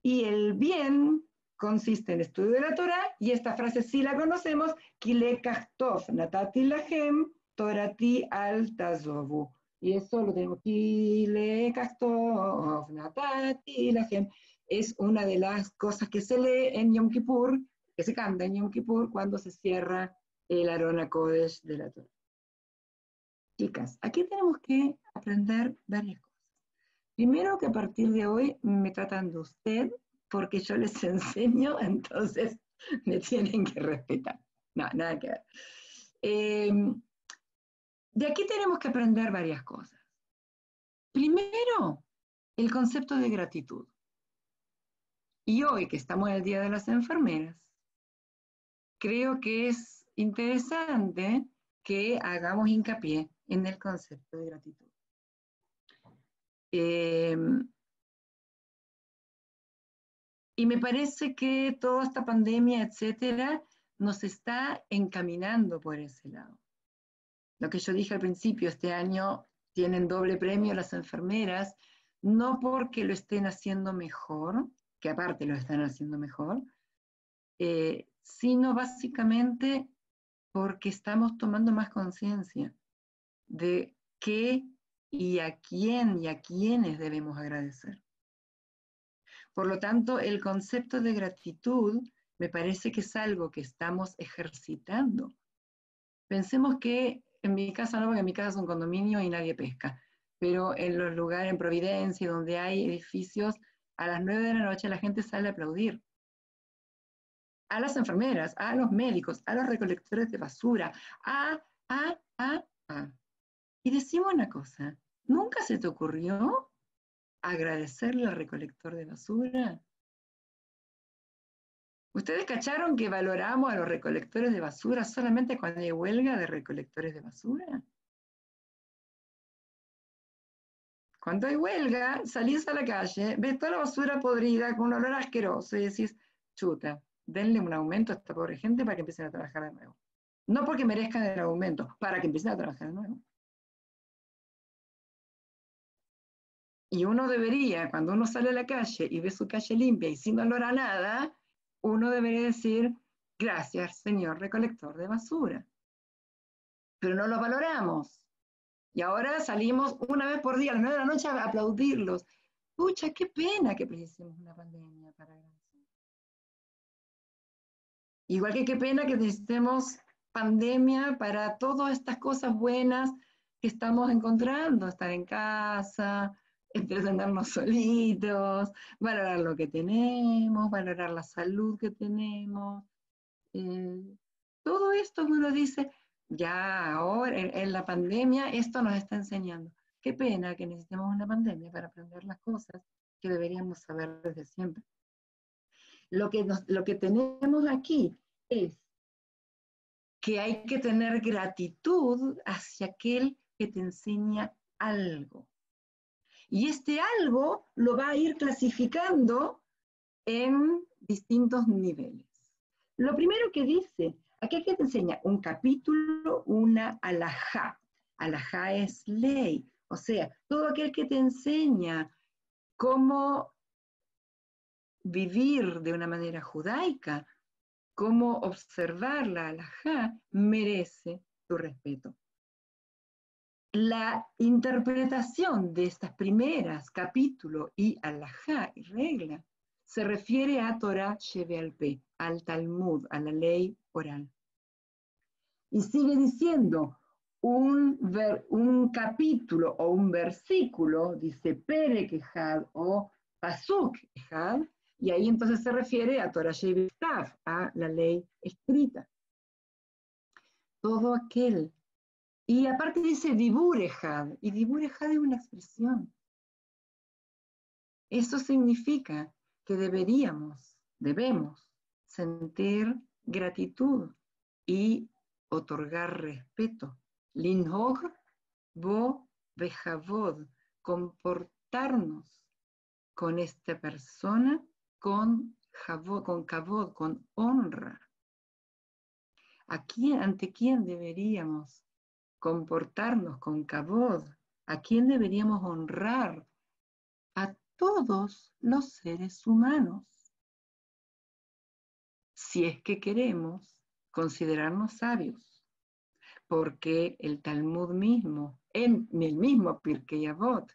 Y el bien consiste en estudio de la Torah, y esta frase sí la conocemos, Kile Kachtov, Natati Lahem, Torati al Tazovu. Y eso lo tenemos, Kile Kachtov, Natati Lahem. Es una de las cosas que se lee en Yom Kippur, que se canta en Yom Kippur cuando se cierra el Arona Kodesh de la Torah. Chicas, aquí tenemos que aprender varias cosas. Primero que a partir de hoy me tratan de usted porque yo les enseño, entonces me tienen que respetar. No, nada que ver. Em, de aquí tenemos que aprender varias cosas. Primero, el concepto de gratitud. Y hoy que estamos en el Día de las Enfermeras, creo que es interesante que hagamos hincapié en el concepto de gratitud. Em, y me parece que toda esta pandemia, etcétera, nos está encaminando por ese lado. Lo que yo dije al principio, este año tienen doble premio las enfermeras, no porque lo estén haciendo mejor, que aparte lo están haciendo mejor, eh, sino básicamente porque estamos tomando más conciencia de qué y a quién y a quiénes debemos agradecer. Por lo tanto, el concepto de gratitud me parece que es algo que estamos ejercitando. Pensemos que en mi casa no, porque en mi casa es un condominio y nadie pesca, pero en los lugares, en Providencia, donde hay edificios, a las nueve de la noche la gente sale a aplaudir. A las enfermeras, a los médicos, a los recolectores de basura, a, a, a, a. Y decimos una cosa, ¿nunca se te ocurrió agradecerle al recolector de basura? ¿Ustedes cacharon que valoramos a los recolectores de basura solamente cuando hay huelga de recolectores de basura? Cuando hay huelga, salís a la calle, ves toda la basura podrida con un olor asqueroso y decís, chuta, denle un aumento a esta pobre gente para que empiecen a trabajar de nuevo. No porque merezcan el aumento, para que empiecen a trabajar de nuevo. Y uno debería, cuando uno sale a la calle y ve su calle limpia y sin olor a nada, uno debería decir, gracias, señor recolector de basura. Pero no lo valoramos. Y ahora salimos una vez por día, a las nueve de la noche, a aplaudirlos. Pucha, qué pena que precisemos una pandemia para. Igual que qué pena que necesitemos pandemia para todas estas cosas buenas que estamos encontrando, estar en casa, entretenernos solitos, valorar lo que tenemos, valorar la salud que tenemos. Eh, todo esto uno dice, ya ahora en, la pandemia esto nos está enseñando. Qué pena que necesitemos una pandemia para aprender las cosas que deberíamos saber desde siempre. Lo que, lo que tenemos aquí es que hay que tener gratitud hacia aquel que te enseña algo. Y este algo lo va a ir clasificando en distintos niveles. Lo primero que dice, aquí que te enseña un capítulo, una alajá. Alajá es ley, o sea, todo aquel que te enseña cómo vivir de una manera judaica, cómo observar la alajá, merece tu respeto la interpretación de estas primeras capítulo y alajá y regla se refiere a Torah Shebealpe, al Talmud, a la ley oral. Y sigue diciendo, un, un capítulo o un versículo, dice Perek Ejad o Pasuk y ahí entonces se refiere a Torah Shebealpe, a la ley escrita. Todo aquel y aparte dice diburejad, y diburejad es una expresión. Eso significa que deberíamos, debemos sentir gratitud y otorgar respeto. Linhog bo bejavod, comportarnos con esta persona con javod, con kavod, con honra. Aquí, ante quién deberíamos comportarnos con cabod, ¿a quién deberíamos honrar? A todos los seres humanos. Si es que queremos considerarnos sabios, porque el Talmud mismo, en el mismo Pirkei Avot,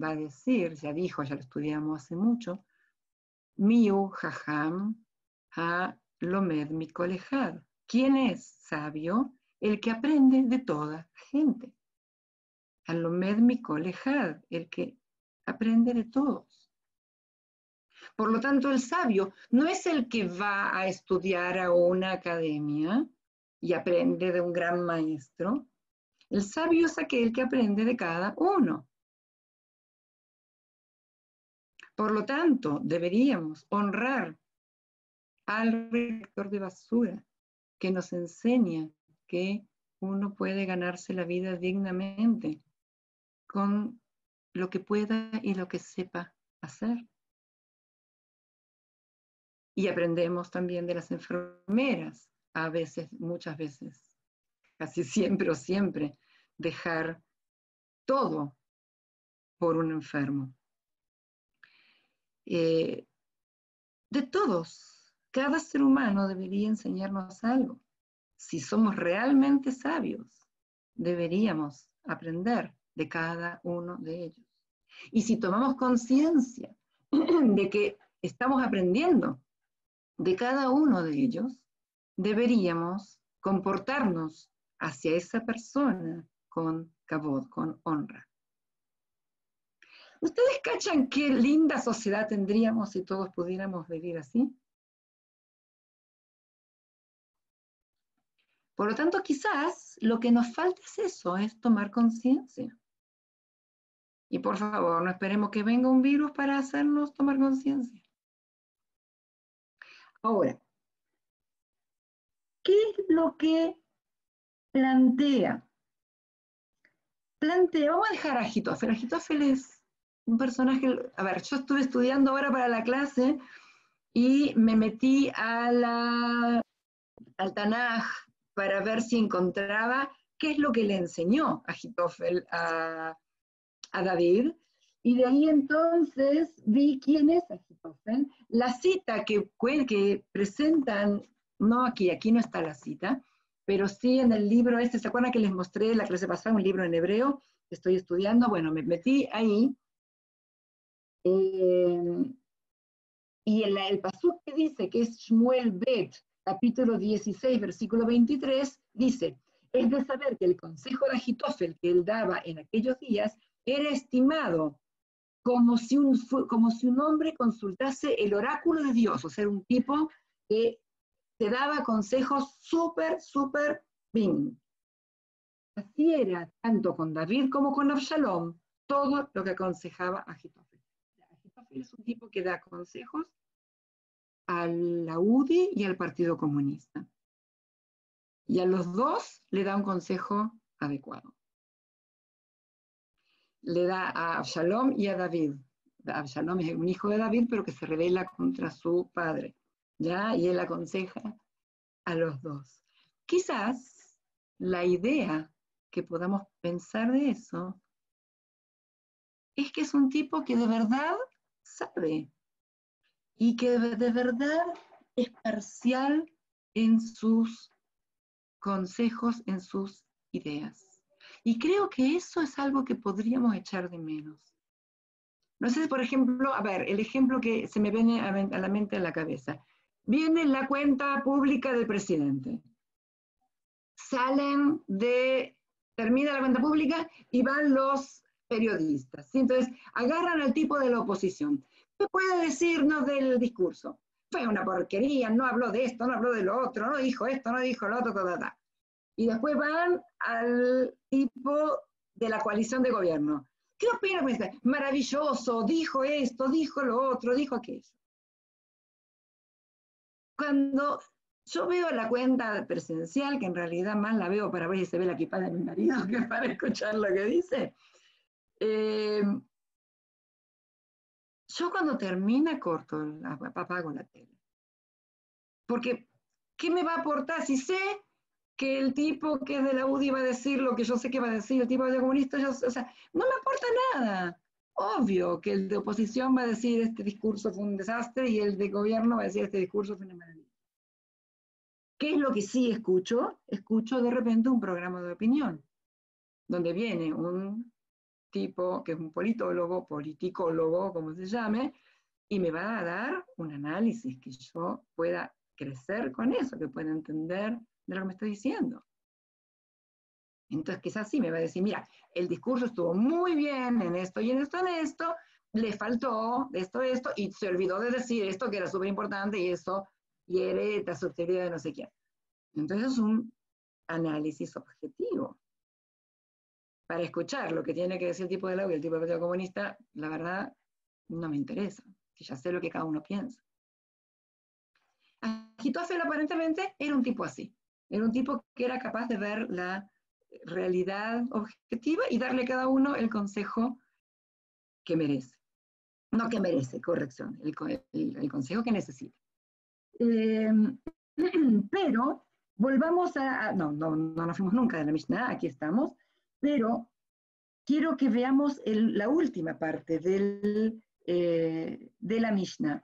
va a decir, ya dijo, ya lo estudiamos hace mucho, Miu Jajam Ha Lomed Mikolejad. ¿Quién es sabio? el que aprende de toda gente. Alomed Mikolejad, el que aprende de todos. Por lo tanto, el sabio no es el que va a estudiar a una academia y aprende de un gran maestro. El sabio es aquel que aprende de cada uno. Por lo tanto, deberíamos honrar al rector de basura que nos enseña que uno puede ganarse la vida dignamente con lo que pueda y lo que sepa hacer. Y aprendemos también de las enfermeras, a veces, muchas veces, casi siempre o siempre, dejar todo por un enfermo. Eh, de todos, cada ser humano debería enseñarnos algo si somos realmente sabios, deberíamos aprender de cada uno de ellos. Y si tomamos conciencia de que estamos aprendiendo de cada uno de ellos, deberíamos comportarnos hacia esa persona con cabod, con honra. ¿Ustedes cachan qué linda sociedad tendríamos si todos pudiéramos vivir así? Por lo tanto, quizás lo que nos falta es eso, es tomar conciencia. Y por favor, no esperemos que venga un virus para hacernos tomar conciencia. Ahora, ¿qué es lo que plantea? Plantea, vamos a dejar a Agitofel. Agitofel es un personaje, a ver, yo estuve estudiando ahora para la clase y me metí a la, al Tanaj para ver si encontraba qué es lo que le enseñó a Hitofel a, a David. Y de ahí entonces vi quién es Agitofel. La cita que, que presentan, no aquí, aquí no está la cita, pero sí en el libro este, ¿se acuerdan que les mostré la clase pasada un libro en hebreo que estoy estudiando? Bueno, me metí ahí. Eh, y el, el pasuk que dice, que es Shmuel Bet, capítulo 16, versículo 23, dice, es de saber que el consejo de Agitofel que él daba en aquellos días era estimado como si, un, como si un hombre consultase el oráculo de Dios, o sea, un tipo que te daba consejos súper, súper bien. Así era tanto con David como con Absalom, todo lo que aconsejaba a Agitofel. Agitofel es un tipo que da consejos a la UDI y al Partido Comunista. Y a los dos le da un consejo adecuado le da a Absalom y a David. Absalom es un hijo de David, pero que se revela contra su padre. ¿ya? Y él aconseja a los dos. Quizás la idea que podamos pensar de eso es que es un tipo que de verdad sabe y que de verdad es parcial en sus consejos, en sus ideas. Y creo que eso es algo que podríamos echar de menos. No sé, por ejemplo, a ver, el ejemplo que se me viene a la mente, a la cabeza. Viene la cuenta pública del presidente. Salen de, termina la cuenta pública y van los periodistas. Entonces, agarran al tipo de la oposición. ¿Qué puede decirnos del discurso? Fue una porquería, no habló de esto, no habló de lo otro, no dijo esto, no dijo lo otro, ta, y después van al tipo de la coalición de gobierno. ¿Qué opina? Pues, maravilloso, dijo esto, dijo lo otro, dijo aquello. Cuando yo veo la cuenta presidencial, que en realidad más la veo para ver si se ve la equipada de mi marido que para escuchar lo que dice, eh, yo cuando termina corto, apago la tele. Porque, ¿qué me va a aportar si sé que el tipo que es de la UDI va a decir lo que yo sé que va a decir el tipo de comunista, o sea, no me aporta nada. Obvio que el de oposición va a decir este discurso fue un desastre y el de gobierno va a decir este discurso fue una maravilla. ¿Qué es lo que sí escucho? Escucho de repente un programa de opinión, donde viene un tipo que es un politólogo, politicólogo, como se llame, y me va a dar un análisis que yo pueda crecer con eso, que pueda entender de lo que me está diciendo. Entonces quizás sí me va a decir, mira, el discurso estuvo muy bien en esto y en esto, en esto, le faltó esto, esto, y se olvidó de decir esto que era súper importante y eso hiere la susceptibilidad de no sé quién. Entonces es un análisis objetivo. Para escuchar lo que tiene que decir el tipo de lado y el tipo de partido comunista, la verdad, no me interesa, que ya sé lo que cada uno piensa. Agitofel aparentemente era un tipo así. Era un tipo que era capaz de ver la realidad objetiva y darle a cada uno el consejo que merece. No que merece, corrección, el, consejo que necesita. Em, pero volvamos a, no, no, no nos fuimos nunca de la Mishnah, aquí estamos, pero quiero que veamos la última parte del, eh, de la Mishnah.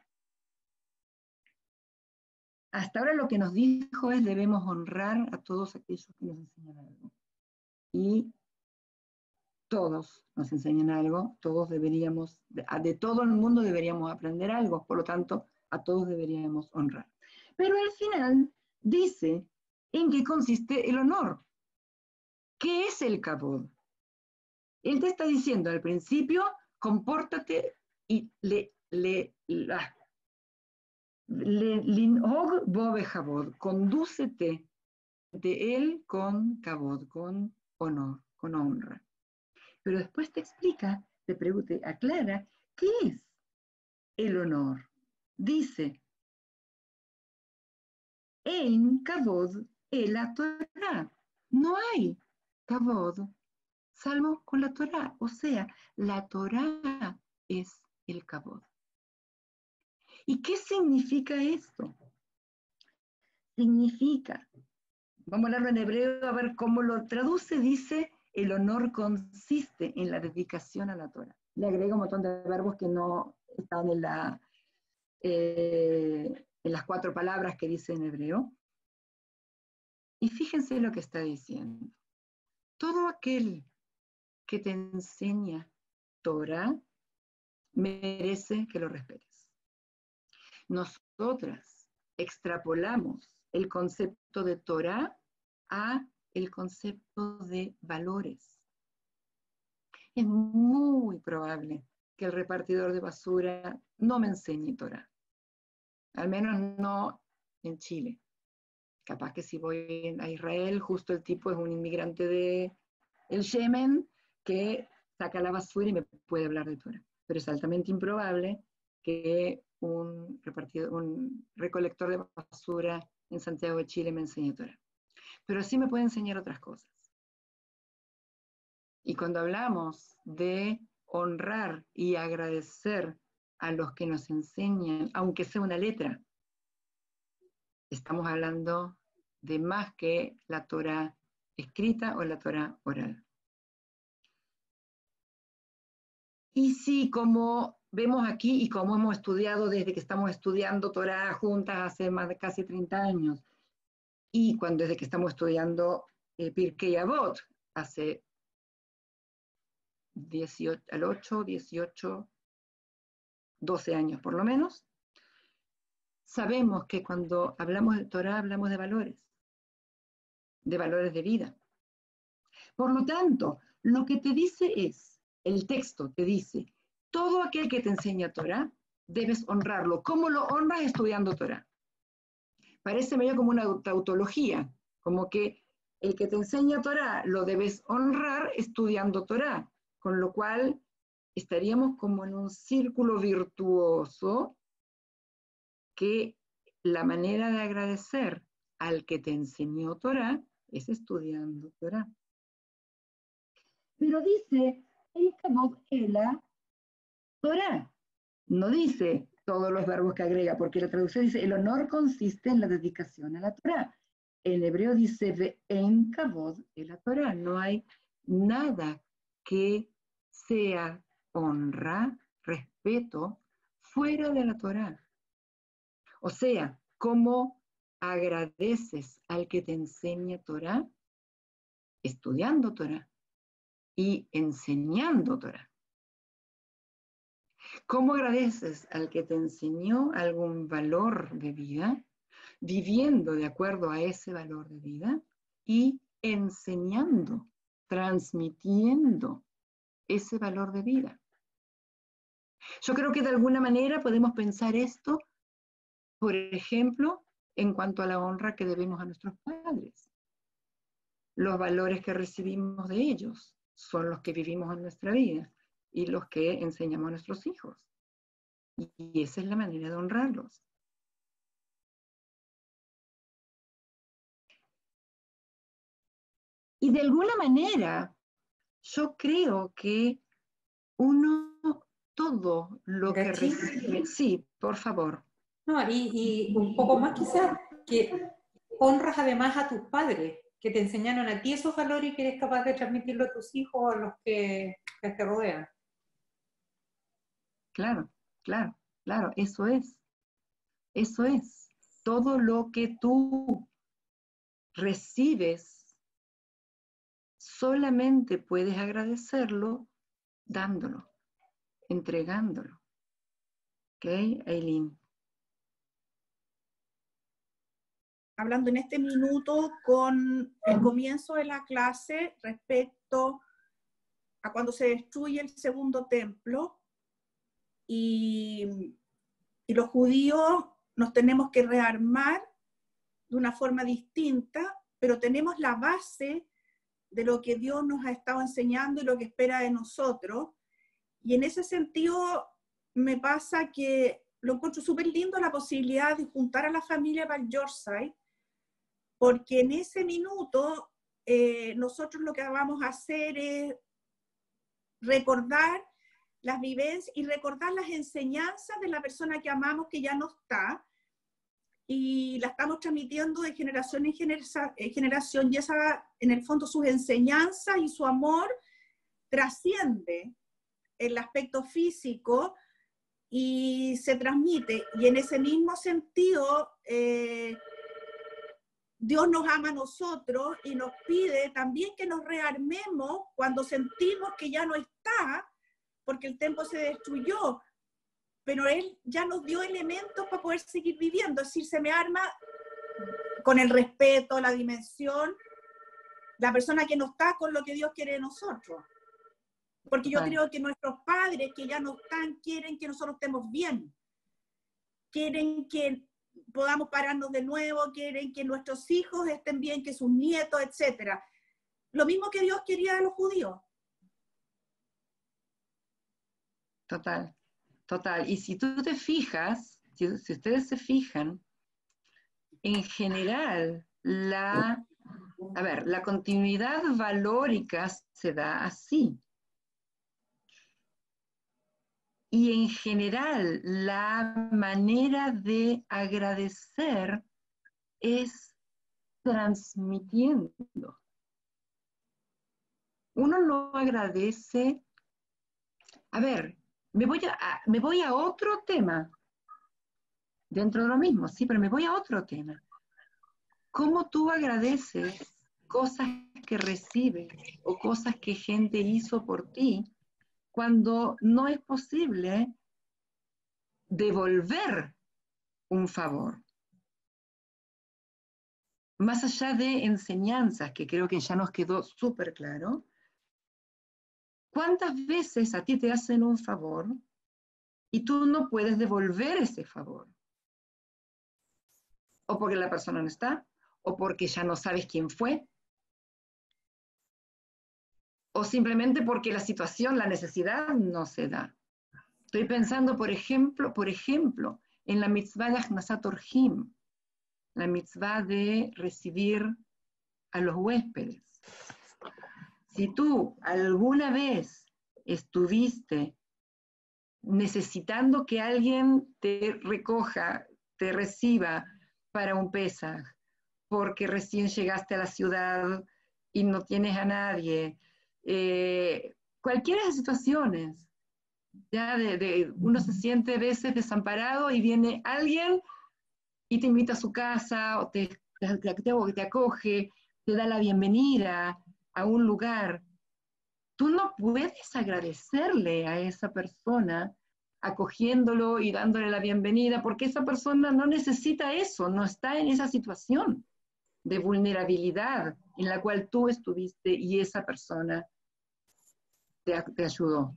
Hasta ahora lo que nos dijo es debemos honrar a todos aquellos que nos enseñan algo. Y todos nos enseñan algo, todos deberíamos, de, todo el mundo deberíamos aprender algo, por lo tanto, a todos deberíamos honrar. Pero al final dice en qué consiste el honor. ¿Qué es el kabod? Él te está diciendo al principio, compórtate y le, le, Linhog bo condúcete de él con cabod, con honor, con honra. Pero después te explica, te pregunta, aclara, ¿qué es el honor? Dice, en cabod el Torah. No hay cabod salvo con la Torah. O sea, la Torah es el cabod. ¿Y qué significa esto? Significa, vamos a hablarlo en hebreo a ver cómo lo traduce, dice, el honor consiste en la dedicación a la Torah. Le agrega un montón de verbos que no están en, eh, en las cuatro palabras que dice en hebreo. Y fíjense lo que está diciendo. Todo aquel que te enseña Torah merece que lo respetes. Nosotras extrapolamos el concepto de Torah a el concepto de valores. Es muy probable que el repartidor de basura no me enseñe Torah. Al menos no en Chile. Capaz que si voy a Israel, justo el tipo es un inmigrante de el Yemen que saca la basura y me puede hablar de Torah. Pero es altamente improbable que un, un recolector de basura en Santiago de Chile me enseñe Torah. Pero sí me puede enseñar otras cosas. Y cuando hablamos de honrar y agradecer a los que nos enseñan, aunque sea una letra, estamos hablando de más que la Torah escrita o la Torah oral. Y si como vemos aquí y como hemos estudiado desde que estamos estudiando Torah juntas hace más de casi 30 años, y cuando desde que estamos estudiando eh, Pirkei Avot hace 18, al 8, 18, 12 años por lo menos, sabemos que cuando hablamos de Torah hablamos de valores, de valores de vida. Por lo tanto, lo que te dice es, el texto te dice, todo aquel que te enseña Torah, debes honrarlo. ¿Cómo lo honras estudiando Torah? Parece medio como una tautología, como que el que te enseña Torah lo debes honrar estudiando Torah, con lo cual estaríamos como en un círculo virtuoso que la manera de agradecer al que te enseñó Torah es estudiando Torah. Pero dice, el la Torah. No dice todos los verbos que agrega, porque la traducción dice, el honor consiste en la dedicación a la Torah. En hebreo dice, en kabod la Torah. No hay nada que sea honra, respeto, fuera de la Torah. O sea, ¿cómo agradeces al que te enseña Torah? Estudiando Torah y enseñando Torah. ¿Cómo agradeces al que te enseñó algún valor de vida, viviendo de acuerdo a ese valor de vida y enseñando, transmitiendo ese valor de vida? Yo creo que de alguna manera podemos pensar esto, por ejemplo, en cuanto a la honra que debemos a nuestros padres, los valores que recibimos de ellos, son los que vivimos en nuestra vida y los que enseñamos a nuestros hijos. Y esa es la manera de honrarlos. Y de alguna manera, yo creo que uno, todo lo que recibe, sí, por favor. No, y, y un poco más quizás, que honras además a tus padres, que te enseñaron a ti esos valores y que eres capaz de transmitirlo a tus hijos o a los que, te rodean. Claro, claro, claro, eso es. Eso es. Todo lo que tú recibes, solamente puedes agradecerlo dándolo, entregándolo. ¿Ok, Aileen? hablando en este minuto con el comienzo de la clase respecto a cuando se destruye el segundo templo y, y los judíos nos tenemos que rearmar de una forma distinta, pero tenemos la base de lo que Dios nos ha estado enseñando y lo que espera de nosotros. Y en ese sentido me pasa que lo encuentro súper lindo la posibilidad de juntar a la familia para el Yorkshire porque en ese minuto eh, nosotros lo que vamos a hacer es recordar las vivencias y recordar las enseñanzas de la persona que amamos que ya no está y la estamos transmitiendo de generación en generación y esa, en el fondo, sus enseñanzas y su amor trasciende el aspecto físico y se transmite. Y en ese mismo sentido, eh, Dios nos ama a nosotros y nos pide también que nos rearmemos cuando sentimos que ya no está, porque el templo se destruyó, pero Él ya nos dio elementos para poder seguir viviendo, es decir, se me arma con el respeto, la dimensión, la persona que no está con lo que Dios quiere de nosotros. Porque yo creo que nuestros padres que ya no están quieren que nosotros estemos bien. Quieren que podamos pararnos de nuevo, quieren que nuestros hijos estén bien, que sus nietos, etc. Lo mismo que Dios quería de los judíos. Total, total. Y si tú te fijas, si, ustedes se fijan, en general, la, a ver, la continuidad valórica se da así. Y en general, la manera de agradecer es transmitiendo. Uno no agradece. A ver, me voy a, otro tema. Dentro de lo mismo, sí, pero me voy a otro tema. ¿Cómo tú agradeces cosas que recibes o cosas que gente hizo por ti cuando no es posible devolver un favor. Más allá de enseñanzas, que creo que ya nos quedó súper claro, ¿cuántas veces a ti te hacen un favor y tú no puedes devolver ese favor? O porque la persona no está, o porque ya no sabes quién fue, o simplemente porque la situación, la necesidad no se da. Estoy pensando, por ejemplo, por ejemplo, en la mitzvah de Achnasat Orhim, la mitzvah de recibir a los huéspedes. Si tú alguna vez estuviste necesitando que alguien te recoja, te reciba para un Pesaj, porque recién llegaste a la ciudad y no tienes a nadie, eh, cualquiera de las situaciones, ya de, uno se siente a veces desamparado y viene alguien y te invita a su casa o te, te acoge, te da la bienvenida a un lugar. Tú no puedes agradecerle a esa persona acogiéndolo y dándole la bienvenida, porque esa persona no necesita eso, no está en esa situación de vulnerabilidad en la cual tú estuviste y esa persona te, ayudó.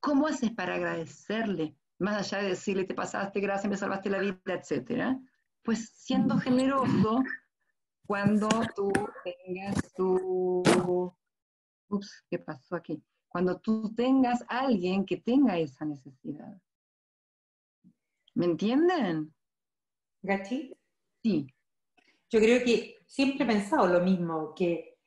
¿Cómo haces para agradecerle? Más allá de decirle, te pasaste, gracias, me salvaste la vida, etcétera. Pues siendo generoso cuando tú tengas tu... Ups, ¿qué pasó aquí? Cuando tú tengas alguien que tenga esa necesidad. ¿Me entienden? Gachi. Sí. Yo creo que siempre he pensado lo mismo, que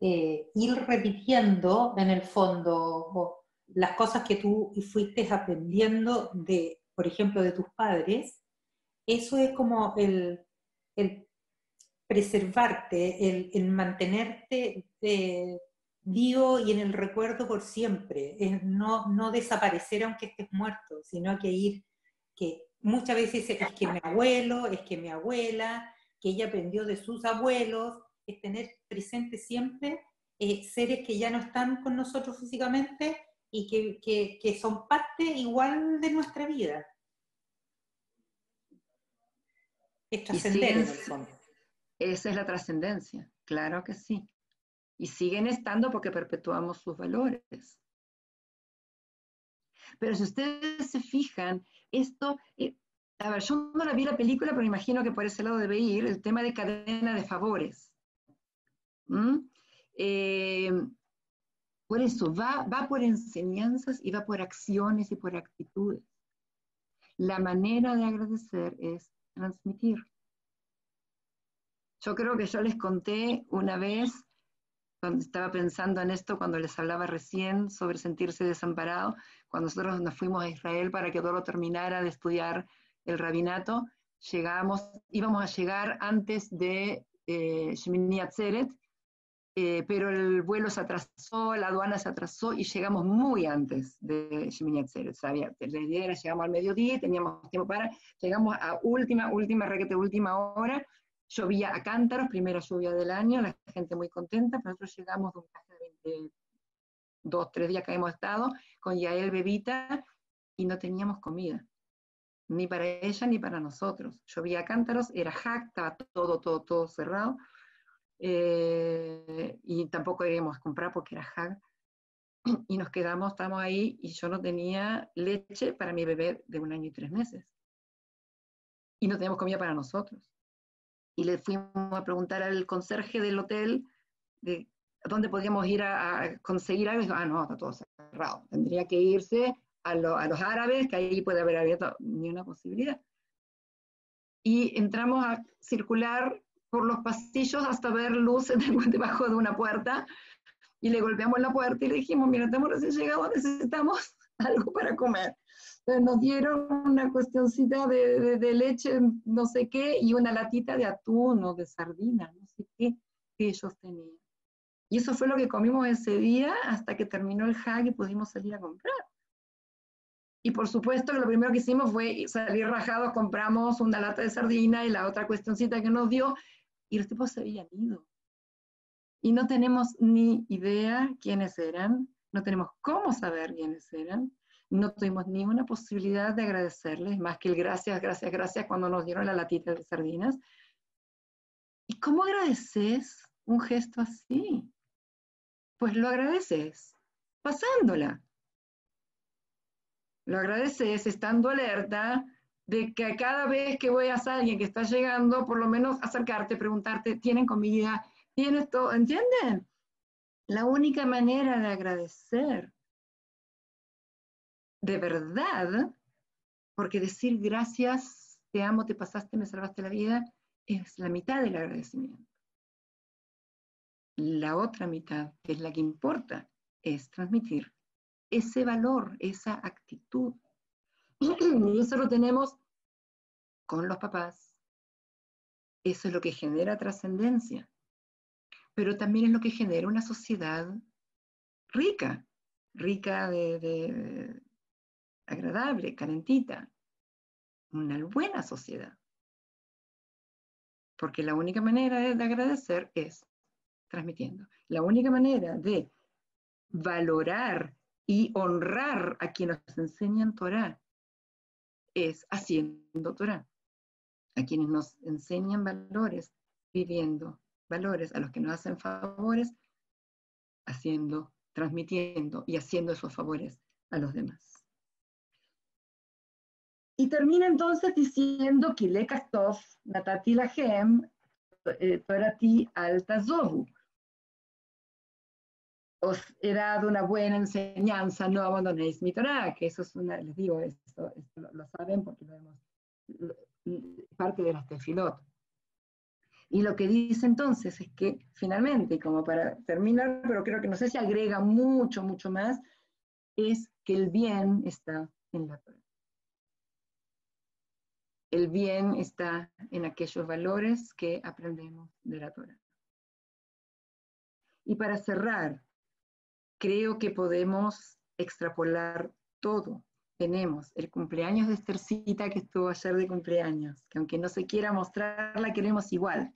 eh, ir repitiendo en el fondo las cosas que tú fuiste aprendiendo de, por ejemplo, de tus padres, eso es como el, preservarte, el, mantenerte eh, vivo y en el recuerdo por siempre, es no, no desaparecer aunque estés muerto, sino que ir, que muchas veces es que mi abuelo, es que mi abuela, que ella aprendió de sus abuelos, es tener presente siempre eh, seres que ya no están con nosotros físicamente y que, que, son parte igual de nuestra vida. Es trascender en el fondo. Esa es la trascendencia, claro que sí. Y siguen estando porque perpetuamos sus valores. Pero si ustedes se fijan, esto, eh, a ver, yo no la vi la película, pero imagino que por ese lado debe ir el tema de cadena de favores. ¿Mm? Eh, por eso, va, va por enseñanzas y va por acciones y por actitudes. La manera de agradecer es transmitir. Yo creo que yo les conté una vez, cuando estaba pensando en esto cuando les hablaba recién sobre sentirse desamparado, cuando nosotros nos fuimos a Israel para que Doro terminara de estudiar el rabinato, llegamos, íbamos a llegar antes de eh, Shemini Atzeret, eh, pero el vuelo se atrasó, la aduana se atrasó y llegamos muy antes de Shemini Atzeret. Sabía, la idea era llegamos al mediodía y teníamos tiempo para, llegamos a última, última, requete, última hora, llovía a cántaros, primera lluvia del año, la gente muy contenta, pero nosotros llegamos de un viaje de dos, tres días que hemos estado con Yael Bebita y no teníamos comida, ni para ella ni para nosotros. Llovía a cántaros, era hack, estaba todo, todo, todo cerrado, eh, y tampoco a comprar porque era hack. Y nos quedamos, estamos ahí, y yo no tenía leche para mi bebé de un año y tres meses. Y no teníamos comida para nosotros y le fuimos a preguntar al conserje del hotel de dónde podíamos ir a, conseguir algo. Y dijo, ah, no, está todo cerrado. Tendría que irse a, a, los árabes, que ahí puede haber abierto ni una posibilidad. Y entramos a circular por los pasillos hasta ver luces debajo de una puerta. Y le golpeamos la puerta y le dijimos, mira, estamos recién llegados, necesitamos algo para comer nos dieron una cuestioncita de, de, leche, no sé qué, y una latita de atún o de sardina, no sé qué, que ellos tenían. Y eso fue lo que comimos ese día hasta que terminó el hag y pudimos salir a comprar. Y por supuesto que lo primero que hicimos fue salir rajados, compramos una lata de sardina y la otra cuestioncita que nos dio, y los tipos se habían ido. Y no tenemos ni idea quiénes eran, no tenemos cómo saber quiénes eran, no tuvimos ni una posibilidad de agradecerles, más que el gracias, gracias, gracias cuando nos dieron la latita de sardinas. ¿Y cómo agradeces un gesto así? Pues lo agradeces pasándola. Lo agradeces estando alerta de que cada vez que voy a alguien que está llegando, por lo menos acercarte, preguntarte, ¿tienen comida? ¿Tienes todo? ¿Entienden? La única manera de agradecer de verdad, porque decir gracias, te amo, te pasaste, me salvaste la vida, es la mitad del agradecimiento. La otra mitad, que es la que importa, es transmitir ese valor, esa actitud. Y eso lo tenemos con los papás. Eso es lo que genera trascendencia. Pero también es lo que genera una sociedad rica, rica de, agradable, calentita, una buena sociedad. Porque la única manera de, agradecer es transmitiendo. La única manera de valorar y honrar a quienes nos enseñan Torah es haciendo Torah. A quienes nos enseñan valores, viviendo valores, a los que nos hacen favores, haciendo, transmitiendo y haciendo esos favores a los demás. Y termina entonces diciendo que le kastov natati lahem eh, torati. Os he dado una buena enseñanza, no abandonéis mi Torah, que eso es una, les digo, esto, lo, saben porque lo vemos, parte de las tefilot. Y lo que dice entonces es que finalmente, como para terminar, pero creo que no sé si agrega mucho, mucho más, es que el bien está en la Torah. El bien está en aquellos valores que aprendemos de la Torah. Y para cerrar, creo que podemos extrapolar todo. Tenemos el cumpleaños de Estercita que estuvo ayer de cumpleaños, que aunque no se quiera mostrar, la queremos igual.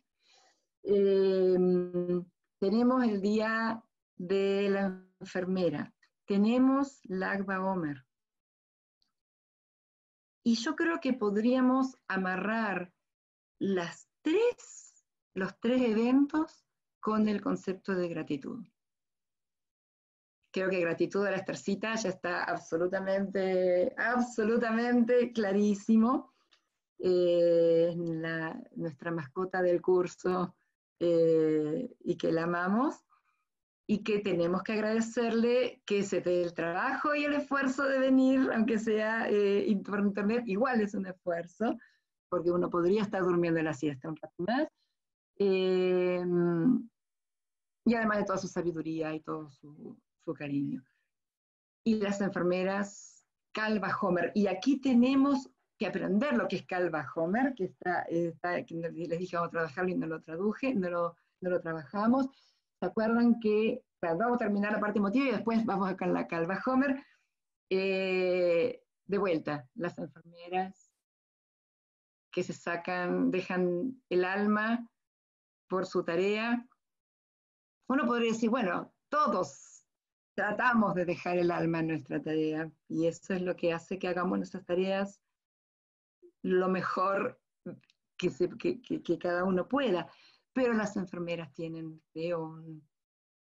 Em, tenemos el día de la enfermera. Tenemos Lagba Omer. Y yo creo que podríamos amarrar las tres, los tres eventos con el concepto de gratitud. Creo que gratitud a la estercita ya está absolutamente, absolutamente clarísimo. Eh, nuestra mascota del curso eh, y que la amamos y que tenemos que agradecerle que se dé el trabajo y el esfuerzo de venir, aunque sea eh, por internet, igual es un esfuerzo, porque uno podría estar durmiendo en la siesta un rato más. Em, y además de toda su sabiduría y todo su, su cariño. Y las enfermeras Calva Homer. Y aquí tenemos que aprender lo que es Calva Homer, que está, está que les dije vamos a trabajarlo y no lo traduje, no lo, no lo trabajamos. ¿Se acuerdan que vamos a terminar la parte emotiva y después vamos a la Calva Homer? Eh, de vuelta, las enfermeras que se sacan, dejan el alma por su tarea. Uno podría decir, bueno, todos tratamos de dejar el alma en nuestra tarea y eso es lo que hace que hagamos nuestras tareas lo mejor que, que, cada uno pueda. Pero las enfermeras tienen, un,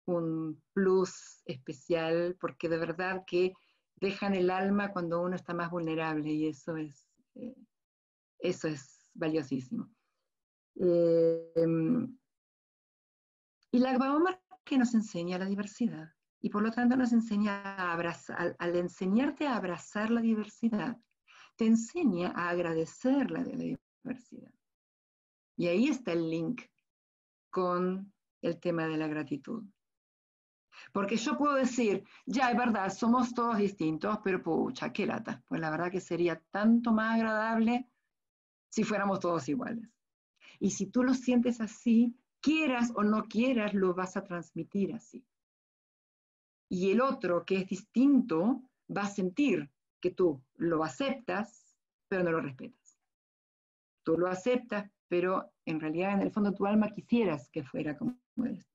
un plus especial porque de verdad que dejan el alma cuando uno está más vulnerable y eso es, eh, eso es valiosísimo. Eh, y la Baumar que nos enseña la diversidad y por lo tanto nos enseña a abrazar, al, enseñarte a abrazar la diversidad, te enseña a agradecer la, la diversidad. Y ahí está el link con el tema de la gratitud. Porque yo puedo decir, ya es verdad, somos todos distintos, pero pucha, qué lata. Pues la verdad que sería tanto más agradable si fuéramos todos iguales. Y si tú lo sientes así, quieras o no quieras, lo vas a transmitir así. Y el otro que es distinto va a sentir que tú lo aceptas, pero no lo respetas. Tú lo aceptas, pero en realidad en el fondo tu alma quisieras que fuera como eres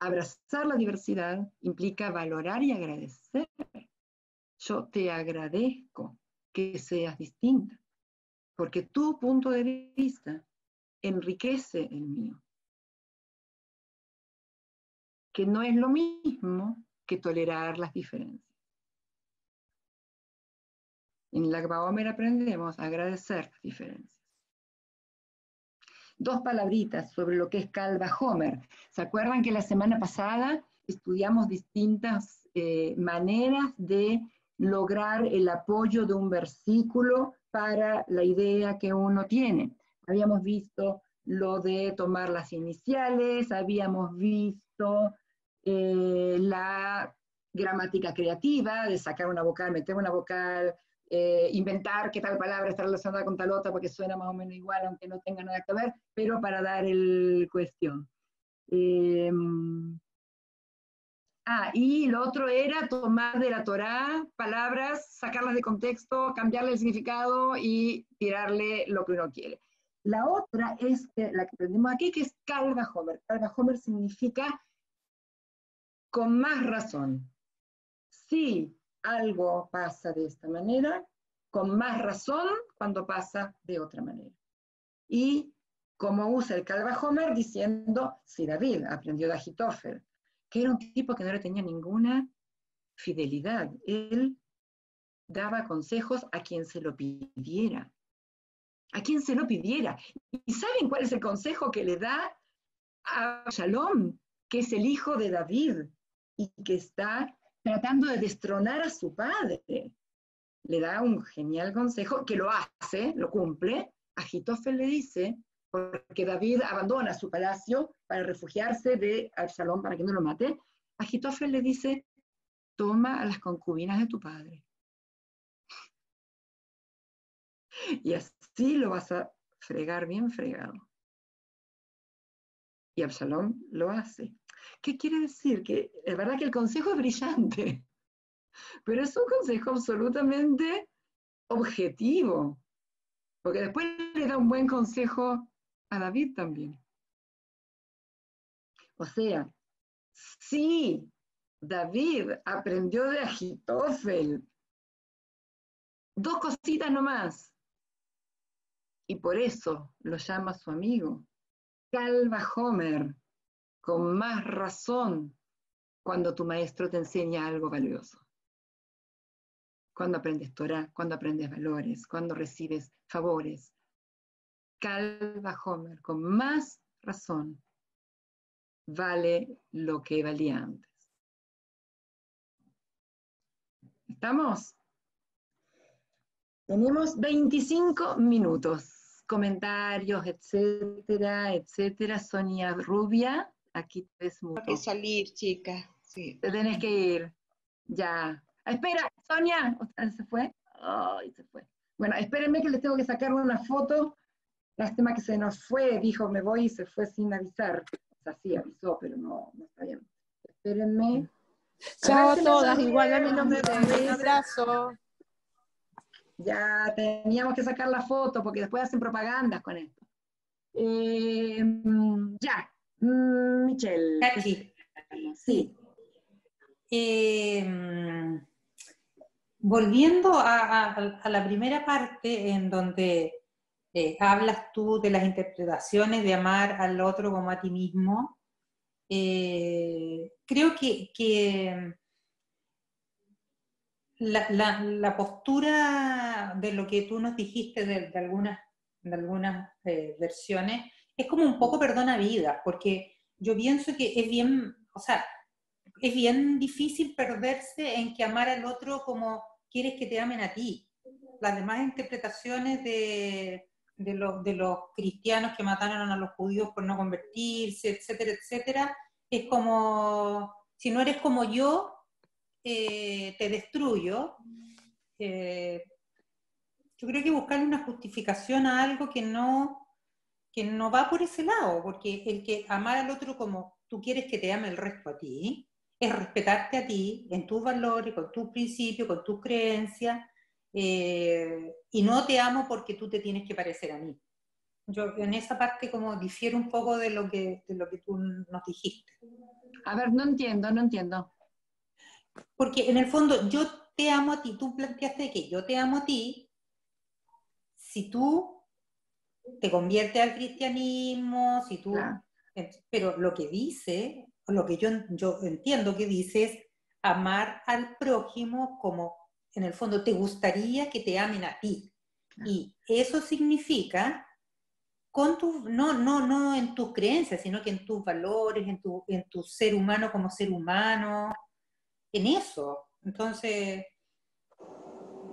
abrazar la diversidad implica valorar y agradecer. Yo te agradezco que seas distinta, porque tu punto de vista enriquece el mío. Que no es lo mismo que tolerar las diferencias. En la Baomer aprendemos a agradecer las diferencias dos palabritas sobre lo que es Calva Homer. ¿Se acuerdan que la semana pasada estudiamos distintas eh, maneras de lograr el apoyo de un versículo para la idea que uno tiene? Habíamos visto lo de tomar las iniciales, habíamos visto eh, la gramática creativa, de sacar una vocal, meter una vocal, eh, inventar que tal palabra está relacionada con tal otra porque suena más o menos igual, aunque no tenga nada que ver, pero para dar el cuestión. Em, ah, y lo otro era tomar de la Torá palabras, sacarlas de contexto, cambiarle el significado y tirarle lo que uno quiere. La otra es la que aprendimos aquí, que es Calva Homer. Calva Homer significa con más razón. Sí, algo pasa de esta manera, con más razón cuando pasa de otra manera. Y como usa el Calva Homer diciendo, si David aprendió de Agitofel, que era un tipo que no le tenía ninguna fidelidad. Él daba consejos a quien se lo pidiera. A quien se lo pidiera. ¿Y saben cuál es el consejo que le da a Shalom, que es el hijo de David y que está tratando de destronar a su padre. Le da un genial consejo que lo hace, lo cumple. Agitofel le dice, porque David abandona su palacio para refugiarse de Absalón para que no lo mate. Agitofel le dice, toma a las concubinas de tu padre. Y así lo vas a fregar bien fregado. Y Absalón lo hace. ¿Qué quiere decir? Que es verdad que el consejo es brillante, pero es un consejo absolutamente objetivo, porque después le da un buen consejo a David también. O sea, sí, David aprendió de Agitofel. Dos cositas nomás. Y por eso lo llama su amigo. Calva Homer con más razón cuando tu maestro te enseña algo valioso. Cuando aprendes Torah, cuando aprendes valores, cuando recibes favores. Calva Homer, con más razón, vale lo que valía antes. ¿Estamos? Tenemos 25 minutos. comentarios, etcétera, etcétera. Sonia Rubia, aquí te ves Tengo que salir, chica. Sí. Te tenés que ir. Ya. Espera, Sonia. ¿Se fue? Ay, se fue. Bueno, espérenme que les tengo que sacar una foto. Lástima que se nos fue, dijo me voy y se fue sin avisar. O sea, sí avisó, pero no, no está bien. Espérenme. Chao A todas, igual a mi nombre de un abrazo. Ya teníamos que sacar la foto porque después hacen propagandas con esto. Eh, ya, Michelle. Cachi. Sí. Eh, mm, volviendo a, a- a la primera parte en donde eh, hablas tú de las interpretaciones de amar al otro como a ti mismo, eh, creo que, que la, la- la postura de lo que tú nos dijiste de, de algunas, de algunas versiones es como un poco perdona vidas, porque yo pienso que es bien, o sea, es bien difícil perderse en que amar al otro como quieres que te amen a ti. Las demás interpretaciones de, de, los, de los cristianos que mataron a los judíos por no convertirse, etcétera, etcétera, es como, si no eres como yo, eh, te destruyo. Eh, yo creo que buscar una justificación a algo que no, que no va por ese lado, porque el que amar al otro como tú quieres que te ame el resto a ti, es respetarte a ti en tus valores, con tus principios, con tus creencias, eh, y no te amo porque tú te tienes que parecer a mí. Yo en esa parte como difiero un poco de lo que, de lo que tú nos dijiste. A ver, no entiendo, no entiendo. Porque en el fondo yo te amo a ti, tú planteaste que yo te amo a ti, si tú te conviertes al cristianismo, si tú... Claro. Pero lo que dice, lo que yo, yo entiendo que dice es amar al prójimo como en el fondo te gustaría que te amen a ti. Claro. Y eso significa con tu, no, no, no en tus creencias, sino que en tus valores, en tu, en tu ser humano como ser humano, en eso. Entonces,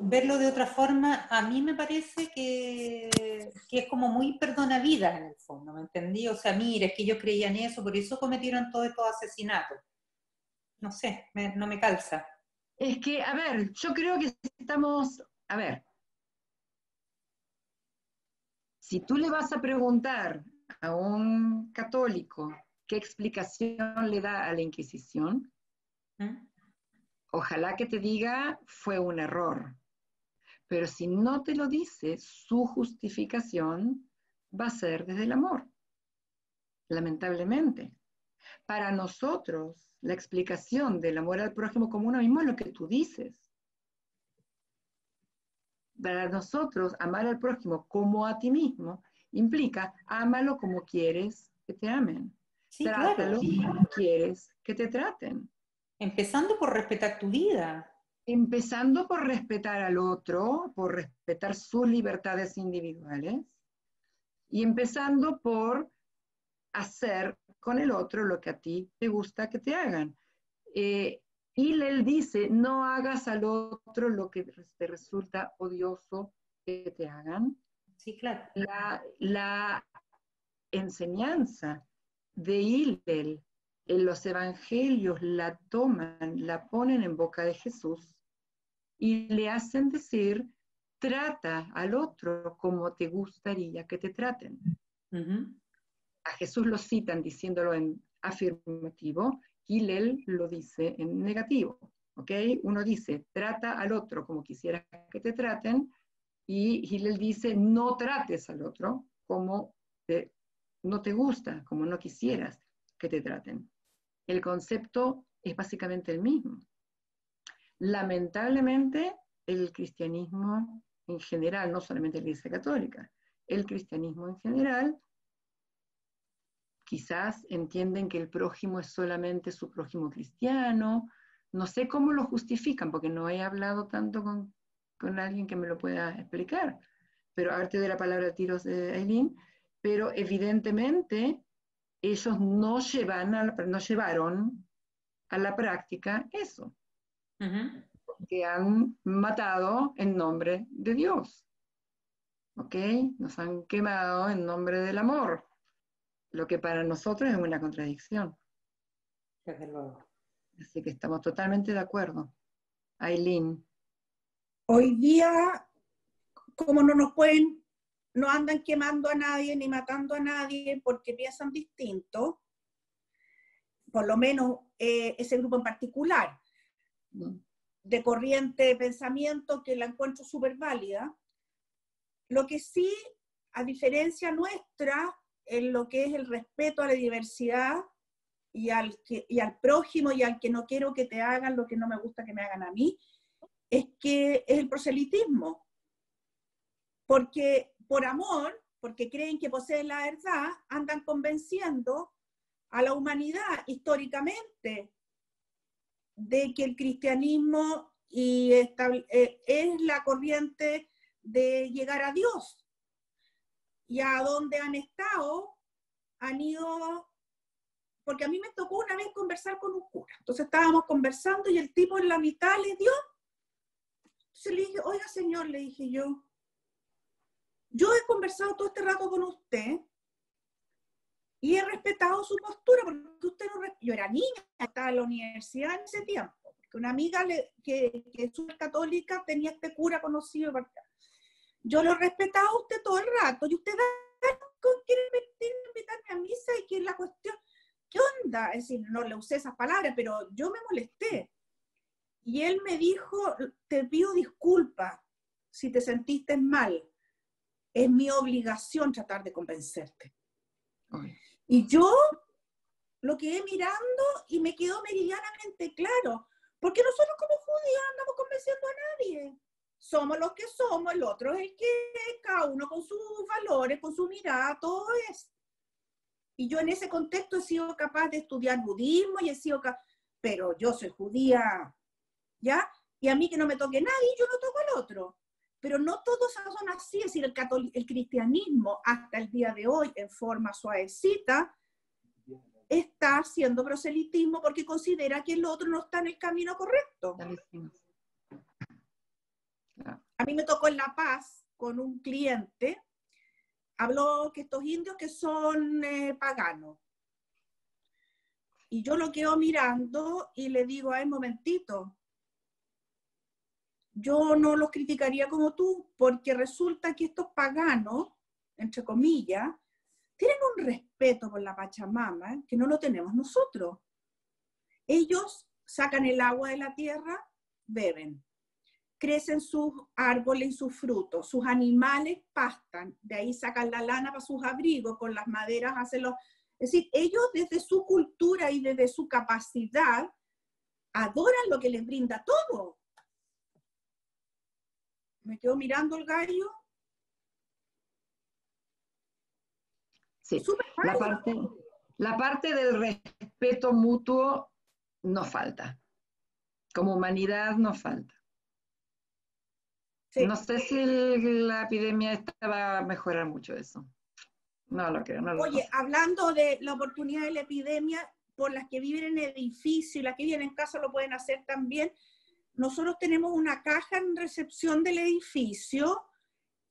verlo de otra forma, a mí me parece que, que es como muy perdonavidas en el fondo, ¿me entendí? O sea, mira, es que ellos creían eso, por eso cometieron todos estos asesinatos. No sé, me- no me calza. Es que, a ver, yo creo que estamos, a ver, si tú le vas a preguntar a un católico qué explicación le da a la Inquisición, ¿Mm? ojalá que te diga fue un error. Pero si no te lo dice, su justificación va a ser desde el amor, lamentablemente. Para nosotros, la explicación del amor al prójimo como uno mismo es lo que tú dices. Para nosotros, amar al prójimo como a ti mismo implica ámalo como quieres que te amen. Sí, Trátalo claro. como quieres que te traten. Empezando por respetar tu vida. Empezando por respetar al otro, por respetar sus libertades individuales y empezando por hacer con el otro lo que a ti te gusta que te hagan. Eh, y él dice, no hagas al otro lo que te resulta odioso que te hagan. Sí, claro. La, la enseñanza de Hillel en los evangelios la toman, la ponen en boca de Jesús y le hacen decir, trata al otro como te gustaría que te traten. A Jesús lo citan diciéndolo en afirmativo, Hillel lo dice en negativo. ¿ok? Uno dice, trata al otro como quisieras que te traten, y Hillel dice, no trates al otro como te- no te gusta, como no quisieras que te traten. El concepto es básicamente el mismo. Lamentablemente, el cristianismo en general, no solamente la Iglesia Católica, el cristianismo en general, quizás entienden que el prójimo es solamente su prójimo cristiano, no sé cómo lo justifican, porque no he hablado tanto con, con alguien que me lo pueda explicar, pero ahora te doy la palabra tiros de Aileen, pero evidentemente ellos no, llevan a la- no llevaron a la práctica eso Ujú. que han matado en nombre de Dios. ¿ok? Nos han quemado en nombre del amor, lo que para nosotros es una contradicción. Desde luego. Así que estamos totalmente de acuerdo. Aileen. Hoy día, como no nos pueden, no andan quemando a nadie ni matando a nadie porque piensan distinto, por lo menos eh, ese grupo en particular, Mm. de corriente de pensamiento que la encuentro súper válida. Lo que sí, a diferencia nuestra, en lo que es el respeto a la diversidad y al, que, y al prójimo y al que no quiero que te hagan lo que no me gusta que me hagan a mí, es que es el proselitismo. Porque por amor, porque creen que poseen la verdad, andan convenciendo a la humanidad históricamente de que el cristianismo y eh, es la corriente de llegar a Dios. Y a donde han estado, han ido, porque a mí me tocó una vez conversar con un cura. Entonces estábamos conversando y el tipo en la mitad le dio. Entonces le dije, oiga señor, le dije yo, yo he conversado todo este rato con usted y he respetado su postura, porque usted no... Yo era niña, estaba en la universidad en ese tiempo, porque una amiga le- que, que es católica tenía este cura conocido. Yo lo respetaba a usted todo el rato, y usted quiere invitarme a misa y que la cuestión... ¿Qué onda? Es decir, no le usé esas palabras, pero yo me molesté. Y él me dijo, te pido disculpas si te sentiste mal. Es mi obligación tratar de convencerte. Ay, Y yo lo quedé mirando y me quedó meridianamente claro, porque nosotros como judíos andamos convenciendo a nadie. Somos los que somos, el otro es el que cada uno con sus valores, con su mirada, todo es. Y yo en ese contexto he sido capaz de estudiar budismo y he sido capaz, pero yo soy judía, ¿ya? Y a mí que no me toque nadie, yo no toco al otro. Pero no todos son así, es decir, el, el cristianismo hasta el día de hoy, en forma suavecita, está haciendo proselitismo porque considera que el otro no está en el camino correcto. A mí me tocó en La Paz con un cliente, habló que estos indios que son eh, paganos. Y yo lo quedo mirando y le digo, ay, momentito, yo no los criticaría como tú, porque resulta que estos paganos, entre comillas, tienen un respeto por la Pachamama que no lo tenemos nosotros. Ellos sacan el agua de la tierra, beben crecen sus árboles y sus frutos, sus animales pastan, de ahí sacan la lana para sus abrigos, con las maderas hacen los... Es decir, ellos desde su cultura y desde su capacidad adoran lo que les brinda todo. Me quedo mirando el gallo. Sí, la parte, la parte del respeto mutuo nos falta. Como humanidad nos falta. Sí. No sé si el- la epidemia esta va a mejorar mucho eso. No lo creo, no lo Oye, hablando de la oportunidad de la epidemia, por las que viven en edificio y las que viven en casa lo pueden hacer también, nosotros tenemos una caja en recepción del edificio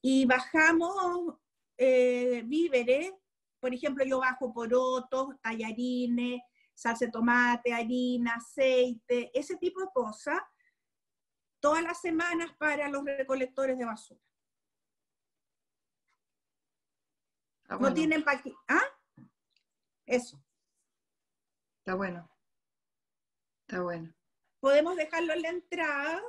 y bajamos eh, víveres, por ejemplo, yo bajo porotos, tallarines, salsa de tomate, harina, aceite, ese tipo de cosas, todas las semanas para los recolectores de basura. No tienen pa' qué- ¿Ah? Eso. está bueno. Está bueno. Podemos dejarlo en la entrada,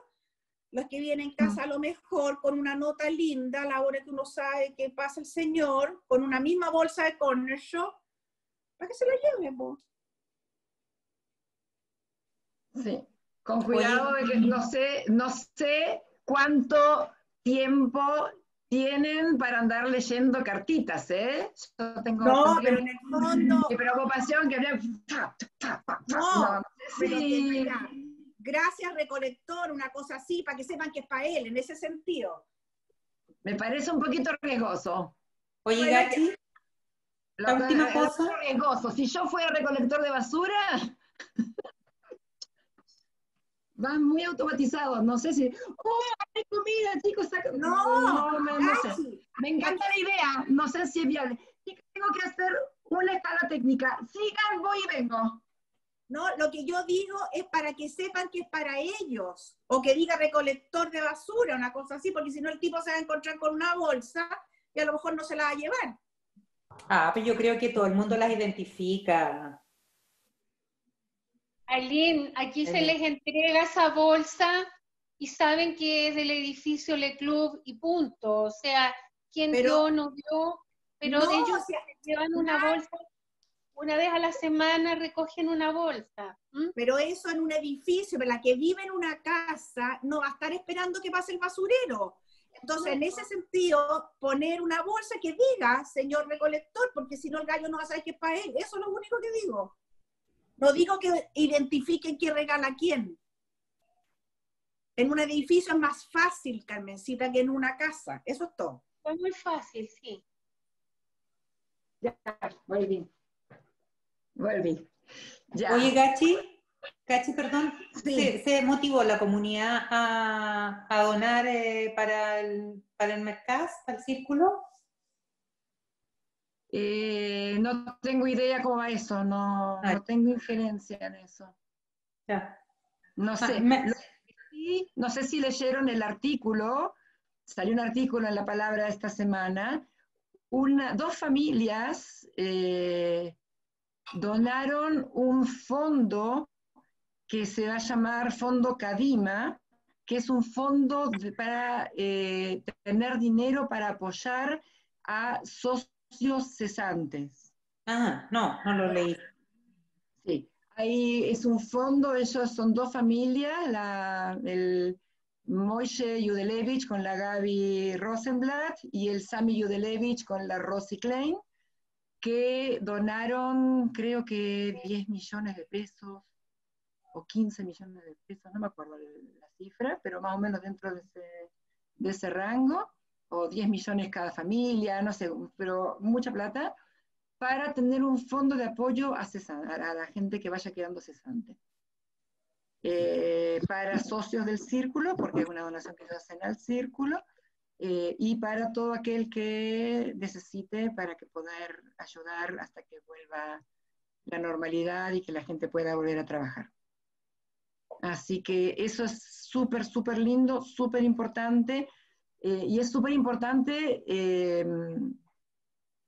los que vienen en casa a lo mejor con una nota linda, a la hora que uno sabe que pasa el señor, con una misma bolsa de corner shop, para que se la lleven. po. Sí. Con cuidado de que no sé, no sé cuánto tiempo tienen para andar leyendo cartitas, ¿eh? Yo tengo No, pero en el fondo, mi preocupación que habría- No, no pero sé que, mira, gracias recolector, una cosa así, para que sepan que es para él, en ese sentido. me parece un poquito riesgoso. Oye, Gachi, La última cosa. riesgoso. Si yo fuera recolector de basura, van muy automatizados. No sé si, oh, hay comida, chicos. saca- No, no, me- no sé. Me encanta la idea, no sé si es viable. Chicos, tengo que hacer una escala técnica. Sigan, voy y vengo. No, lo que yo digo es para que sepan que es para ellos. O que diga recolector de basura, una cosa así, porque si no el tipo se va a encontrar con una bolsa y a lo mejor no se la va a llevar. Ah, pero yo creo que todo el mundo las identifica. Aileen, aquí se les entrega esa bolsa y saben que es del edificio Le Club y punto. O sea, quién Pero- dio, no dio, pero No, ellos o sea, llevan una bolsa, una vez a la semana recogen una bolsa. Pero eso en un edificio, pero la que vive en una casa no va a estar esperando que pase el basurero. Entonces, en ese sentido, poner una bolsa que diga, señor recolector, porque si no el gallo no va a saber que es para él. Eso es lo único que digo. No digo que identifiquen quién regala quién. En un edificio es más fácil, Carmencita, que en una casa. Eso es todo. Fue muy fácil, sí. Ya, volví. Volví. Ya. Oye, Gachi, Gachi, perdón, Sí. ¿se, se motivó la comunidad a, a donar eh, para, el, para el Mercas, para el círculo? Eh, no tengo idea cómo va eso, no, Ah. no tengo injerencia en eso. Ya. No Ah, sé. me- no sé si leyeron el artículo, salió un artículo en la palabra esta semana. Una, dos familias eh, donaron un fondo que se va a llamar Fondo Cadima, que es un fondo de- para eh, tener dinero para apoyar a socios cesantes. Ah, no, no lo leí. Sí, ahí es un fondo, ellos son dos familias, la, el Moishe Yudelevich con la Gaby Rosenblatt y el Sami Yudelevich con la Rosy Klein, que donaron creo que 10 millones de pesos o 15 millones de pesos, no me acuerdo la cifra, pero más o menos dentro de ese, rango, o 10 millones cada familia, no sé, pero mucha plata para tener un fondo de apoyo a, a la gente que vaya quedando cesante. Eh, para socios del círculo, porque es una donación que ellos hacen al círculo, eh, y para todo aquel que necesite para que poder ayudar hasta que vuelva la normalidad y que la gente pueda volver a trabajar. Así que eso es súper, súper lindo, súper importante, eh, y es súper importante eh,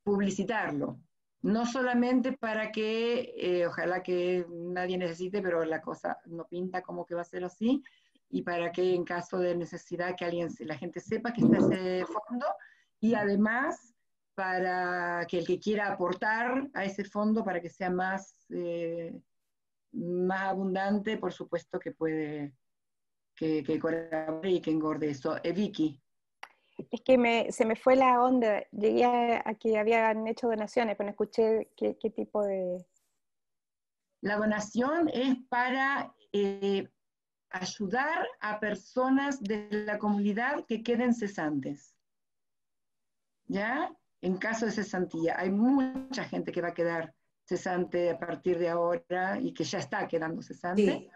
publicitarlo, no solamente para que, eh, ojalá que nadie necesite, pero la cosa no pinta como que va a ser así, y para que en caso de necesidad que alguien, la gente sepa que está ese fondo, y además para que el que quiera aportar a ese fondo para que sea más, eh, más abundante, por supuesto que puede que, que colabore y que engorde eso. Eh, Vicky. Es que me, se me fue la onda. Llegué a, a que habían hecho donaciones, pero no escuché qué, qué tipo de... La donación es para eh, ayudar a personas de la comunidad que queden cesantes. ¿Ya? En caso de cesantía. Hay mucha gente que va a quedar cesante a partir de ahora y que ya está quedando cesante. Sí.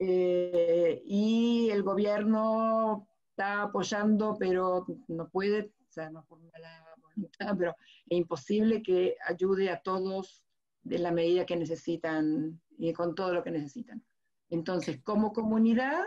Eh, y el gobierno está apoyando, pero no puede, o sea, no por mala voluntad, pero es imposible que ayude a todos de la medida que necesitan y con todo lo que necesitan. Entonces, como comunidad,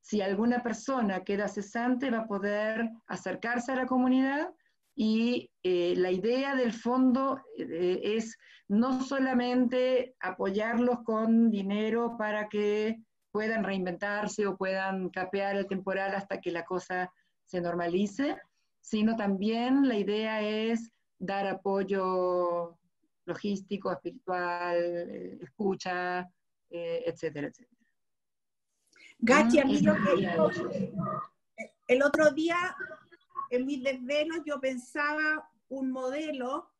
si alguna persona queda cesante, va a poder acercarse a la comunidad y eh, la idea del fondo eh, es no solamente apoyarlos con dinero para que puedan reinventarse o puedan capear el temporal hasta que la cosa se normalice, sino también la idea es dar apoyo logístico, espiritual, eh, escucha, eh, etcétera, etcétera. Gachi, a mí lo que ellos. el otro día, en mis desvelos, yo pensaba un modelo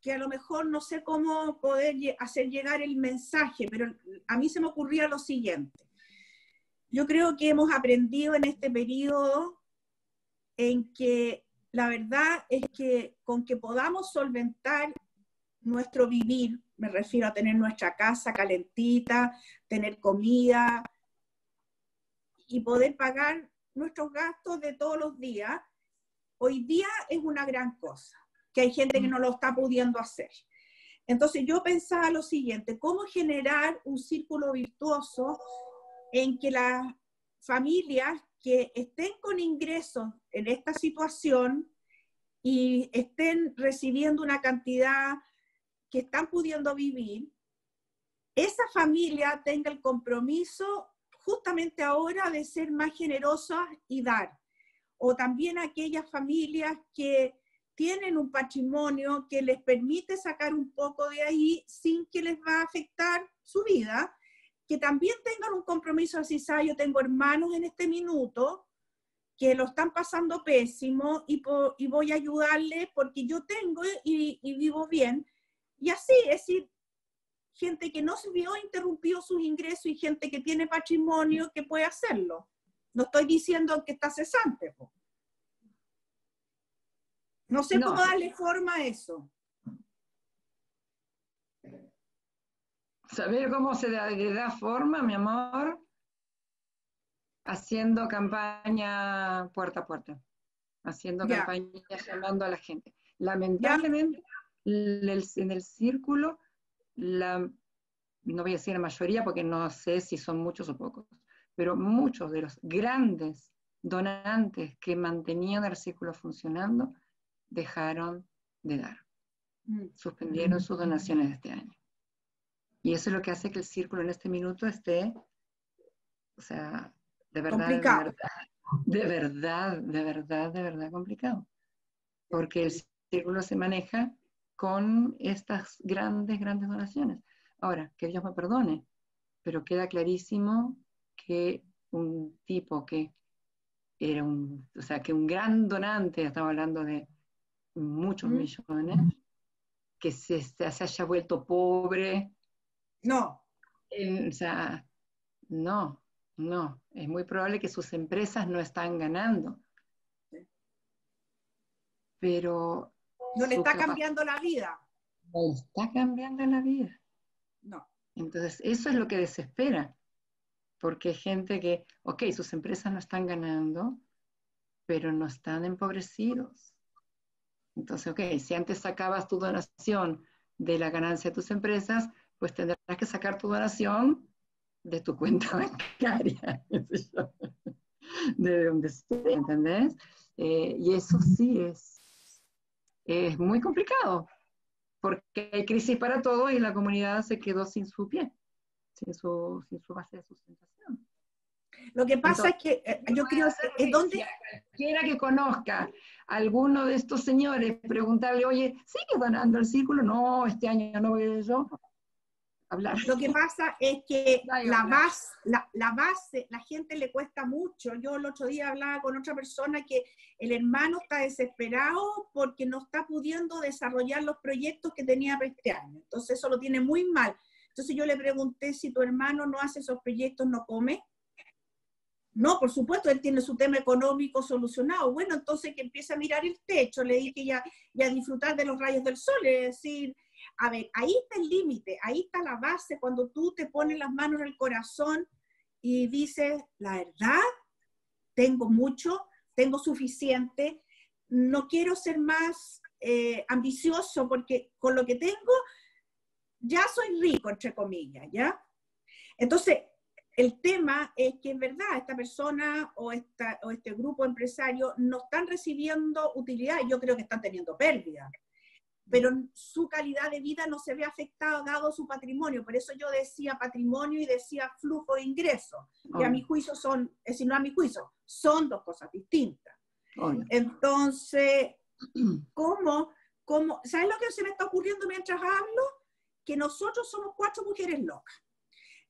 que a lo mejor no sé cómo poder hacer llegar el mensaje, pero a mí se me ocurría lo siguiente. Yo creo que hemos aprendido en este periodo en que la verdad es que con que podamos solventar nuestro vivir, me refiero a tener nuestra casa calentita, tener comida y poder pagar nuestros gastos de todos los días, hoy día es una gran cosa, que hay gente que no lo está pudiendo hacer. Entonces yo pensaba lo siguiente, ¿cómo generar un círculo virtuoso en que las familias que estén con ingresos en esta situación y estén recibiendo una cantidad que están pudiendo vivir, esa familia tenga el compromiso justamente ahora de ser más generosas y dar. O también aquellas familias que tienen un patrimonio que les permite sacar un poco de ahí sin que les va a afectar su vida, que también tengan un compromiso así, ¿sabes? Yo tengo hermanos en este minuto que lo están pasando pésimo y, voy a ayudarles porque yo tengo y, vivo bien. Y así, es decir, gente que no se vio interrumpido sus ingresos y gente que tiene patrimonio que puede hacerlo. No estoy diciendo que está cesante. No sé cómo darle forma a eso. ¿Saber cómo se le da forma, mi amor? Haciendo campaña puerta a puerta. Haciendo campaña llamando a la gente. Lamentablemente, en el círculo, la, no voy a decir la mayoría porque no sé si son muchos o pocos, pero muchos de los grandes donantes que mantenían el círculo funcionando dejaron de dar. Mm. Suspendieron sus donaciones de este año. Y eso es lo que hace que el círculo en este minuto esté, o sea, de verdad, de verdad, de verdad, de verdad, complicado. Porque el círculo se maneja con estas grandes, grandes donaciones. Ahora, que Dios me perdone, pero queda clarísimo que un tipo que era un, o sea, que un gran donante, estaba hablando de muchos millones, que se, se haya vuelto pobre, no. o sea, no, no. Es muy probable que sus empresas no están ganando. Pero... No le está cambiando la vida. No está cambiando la vida. No. Entonces, eso es lo que desespera. Porque hay gente que, ok, sus empresas no están ganando, pero no están empobrecidos. Entonces, ok, si antes sacabas tu donación de la ganancia de tus empresas, pues tendrás que sacar tu donación de tu cuenta bancaria, de donde sea, ¿entendés? Eh, y eso sí es, es muy complicado, porque hay crisis para todo y la comunidad se quedó sin su pie, sin su, sin su base de sustentación. Lo que pasa es que eh, yo creo que es donde... Cualquiera que conozca a alguno de estos señores, preguntarle, oye, ¿sigue donando el círculo? No, este año no voy yo. Lo que pasa es que la base, la, base, la gente le cuesta mucho. Yo el otro día hablaba con otra persona que el hermano está desesperado porque no está pudiendo desarrollar los proyectos que tenía para este año. Entonces eso lo tiene muy mal. Entonces yo le pregunté si tu hermano no hace esos proyectos, no come. No, por supuesto, él tiene su tema económico solucionado. Bueno, entonces que empiece a mirar el techo, le dije ya, y a disfrutar de los rayos del sol, es decir, a ver, ahí está el límite, ahí está la base cuando tú te pones las manos en el corazón y dices, la verdad, tengo mucho, tengo suficiente, no quiero ser más eh, ambicioso porque con lo que tengo ya soy rico, entre comillas, ¿ya? Entonces, el tema es que en verdad esta persona o, o este grupo empresario no están recibiendo utilidad, yo creo que están teniendo pérdida pero su calidad de vida no se ve afectada dado su patrimonio. Por eso yo decía patrimonio y decía flujo de ingresos, que a mi juicio son, es decir, no a mi juicio, son dos cosas distintas. Entonces, ¿cómo, ¿cómo? ¿Sabes lo que se me está ocurriendo mientras hablo? Que nosotros somos cuatro mujeres locas.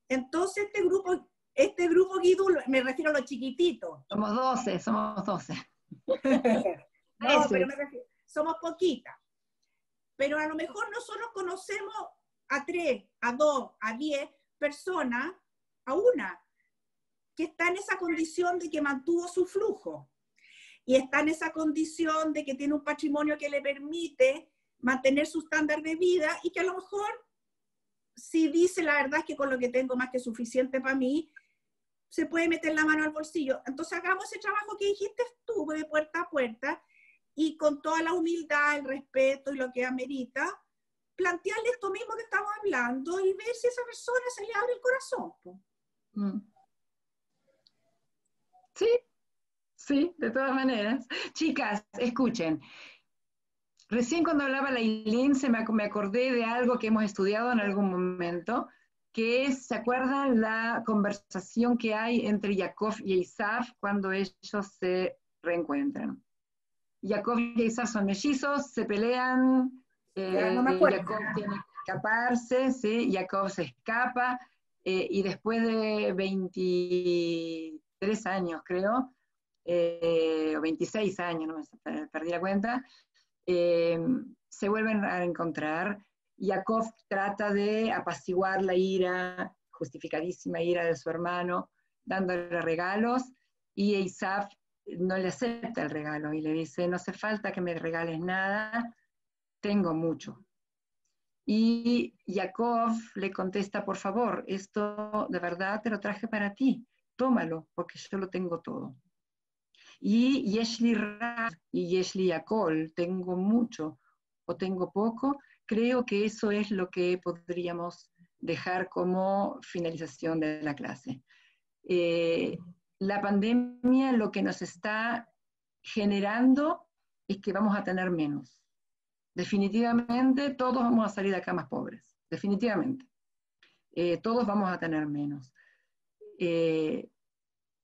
Entonces, este grupo, este grupo Guido, me refiero a los chiquititos. Somos doce, somos doce. no, pero me refiero, somos poquitas pero a lo mejor nosotros conocemos a tres, a dos, a diez personas, a una, que está en esa condición de que mantuvo su flujo y está en esa condición de que tiene un patrimonio que le permite mantener su estándar de vida y que a lo mejor si dice la verdad es que con lo que tengo más que suficiente para mí, se puede meter la mano al bolsillo. Entonces hagamos ese trabajo que dijiste tú de puerta a puerta y con toda la humildad, el respeto y lo que amerita, plantearle esto mismo que estamos hablando y ver si a esa persona se le abre el corazón. Mm. Sí, sí, de todas maneras. Chicas, escuchen. Recién cuando hablaba la Ilín se me, me acordé de algo que hemos estudiado en algún momento, que es, ¿se acuerdan la conversación que hay entre Jacob y Isaf cuando ellos se reencuentran? Jacob y Isaf son mellizos, se pelean, eh, Jacob tiene que escaparse, ¿sí? Jacob se escapa, eh, y después de 23 años, creo, eh, o 26 años, no me perdí la cuenta, se vuelven a encontrar Yakov trata de apaciguar la ira, justificadísima ira de su hermano, dándole regalos, y Isaf no le acepta el regalo y le dice, no hace falta que me regales nada, tengo mucho. Y Yakov le contesta, por favor, esto de verdad te lo traje para ti, tómalo, porque yo lo tengo todo. Y Yeshli Ra y Yeshli Yakol, tengo mucho o tengo poco, creo que eso es lo que podríamos dejar como finalización de la clase. Eh, la pandemia lo que nos está generando es que vamos a tener menos. Definitivamente todos vamos a salir de acá más pobres, definitivamente. Eh, todos vamos a tener menos. Eh,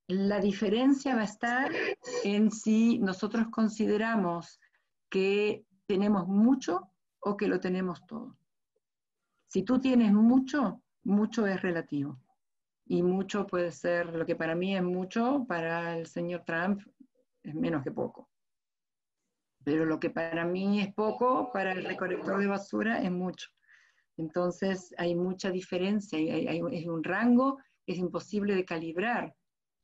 la diferencia va a estar en si nosotros consideramos que tenemos mucho o que lo tenemos todo. Si tú tienes mucho, mucho es relativo. Y mucho puede ser, lo que para mí es mucho, para el señor Trump es menos que poco. Pero lo que para mí es poco, para el recolector de basura es mucho. Entonces hay mucha diferencia, hay, hay, es un rango, es imposible de calibrar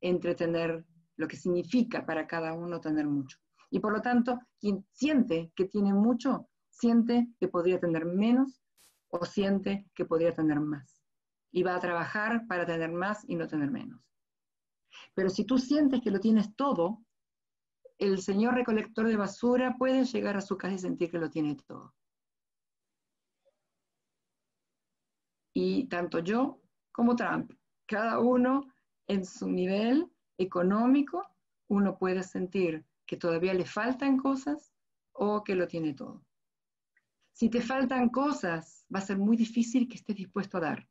entre tener lo que significa para cada uno tener mucho. Y por lo tanto, quien siente que tiene mucho, siente que podría tener menos o siente que podría tener más. Y va a trabajar para tener más y no tener menos. Pero si tú sientes que lo tienes todo, el señor recolector de basura puede llegar a su casa y sentir que lo tiene todo. Y tanto yo como Trump, cada uno en su nivel económico, uno puede sentir que todavía le faltan cosas o que lo tiene todo. Si te faltan cosas, va a ser muy difícil que estés dispuesto a dar.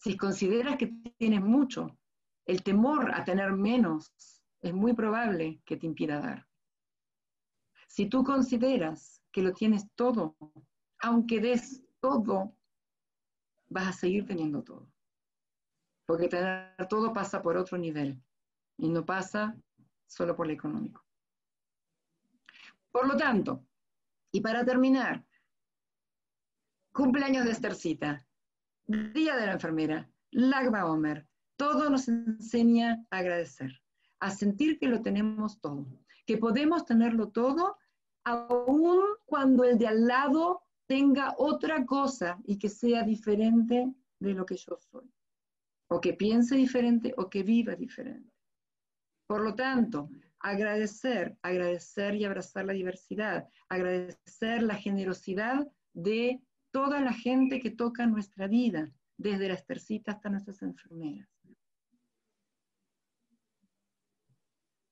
Si consideras que tienes mucho, el temor a tener menos es muy probable que te impida dar. Si tú consideras que lo tienes todo, aunque des todo, vas a seguir teniendo todo. Porque tener todo pasa por otro nivel y no pasa solo por lo económico. Por lo tanto, y para terminar, cumpleaños de Estercita, Día de la Enfermera, Lagba Omer, todo nos enseña a agradecer, a sentir que lo tenemos todo, que podemos tenerlo todo, aun cuando el de al lado tenga otra cosa y que sea diferente de lo que yo soy, o que piense diferente o que viva diferente. Por lo tanto, agradecer, agradecer y abrazar la diversidad, agradecer la generosidad de toda la gente que toca nuestra vida, desde la estercita hasta nuestras enfermeras.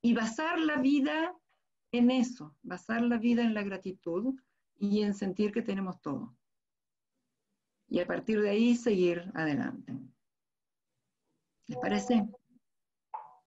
Y basar la vida en eso, basar la vida en la gratitud y en sentir que tenemos todo. Y a partir de ahí seguir adelante. ¿Les parece?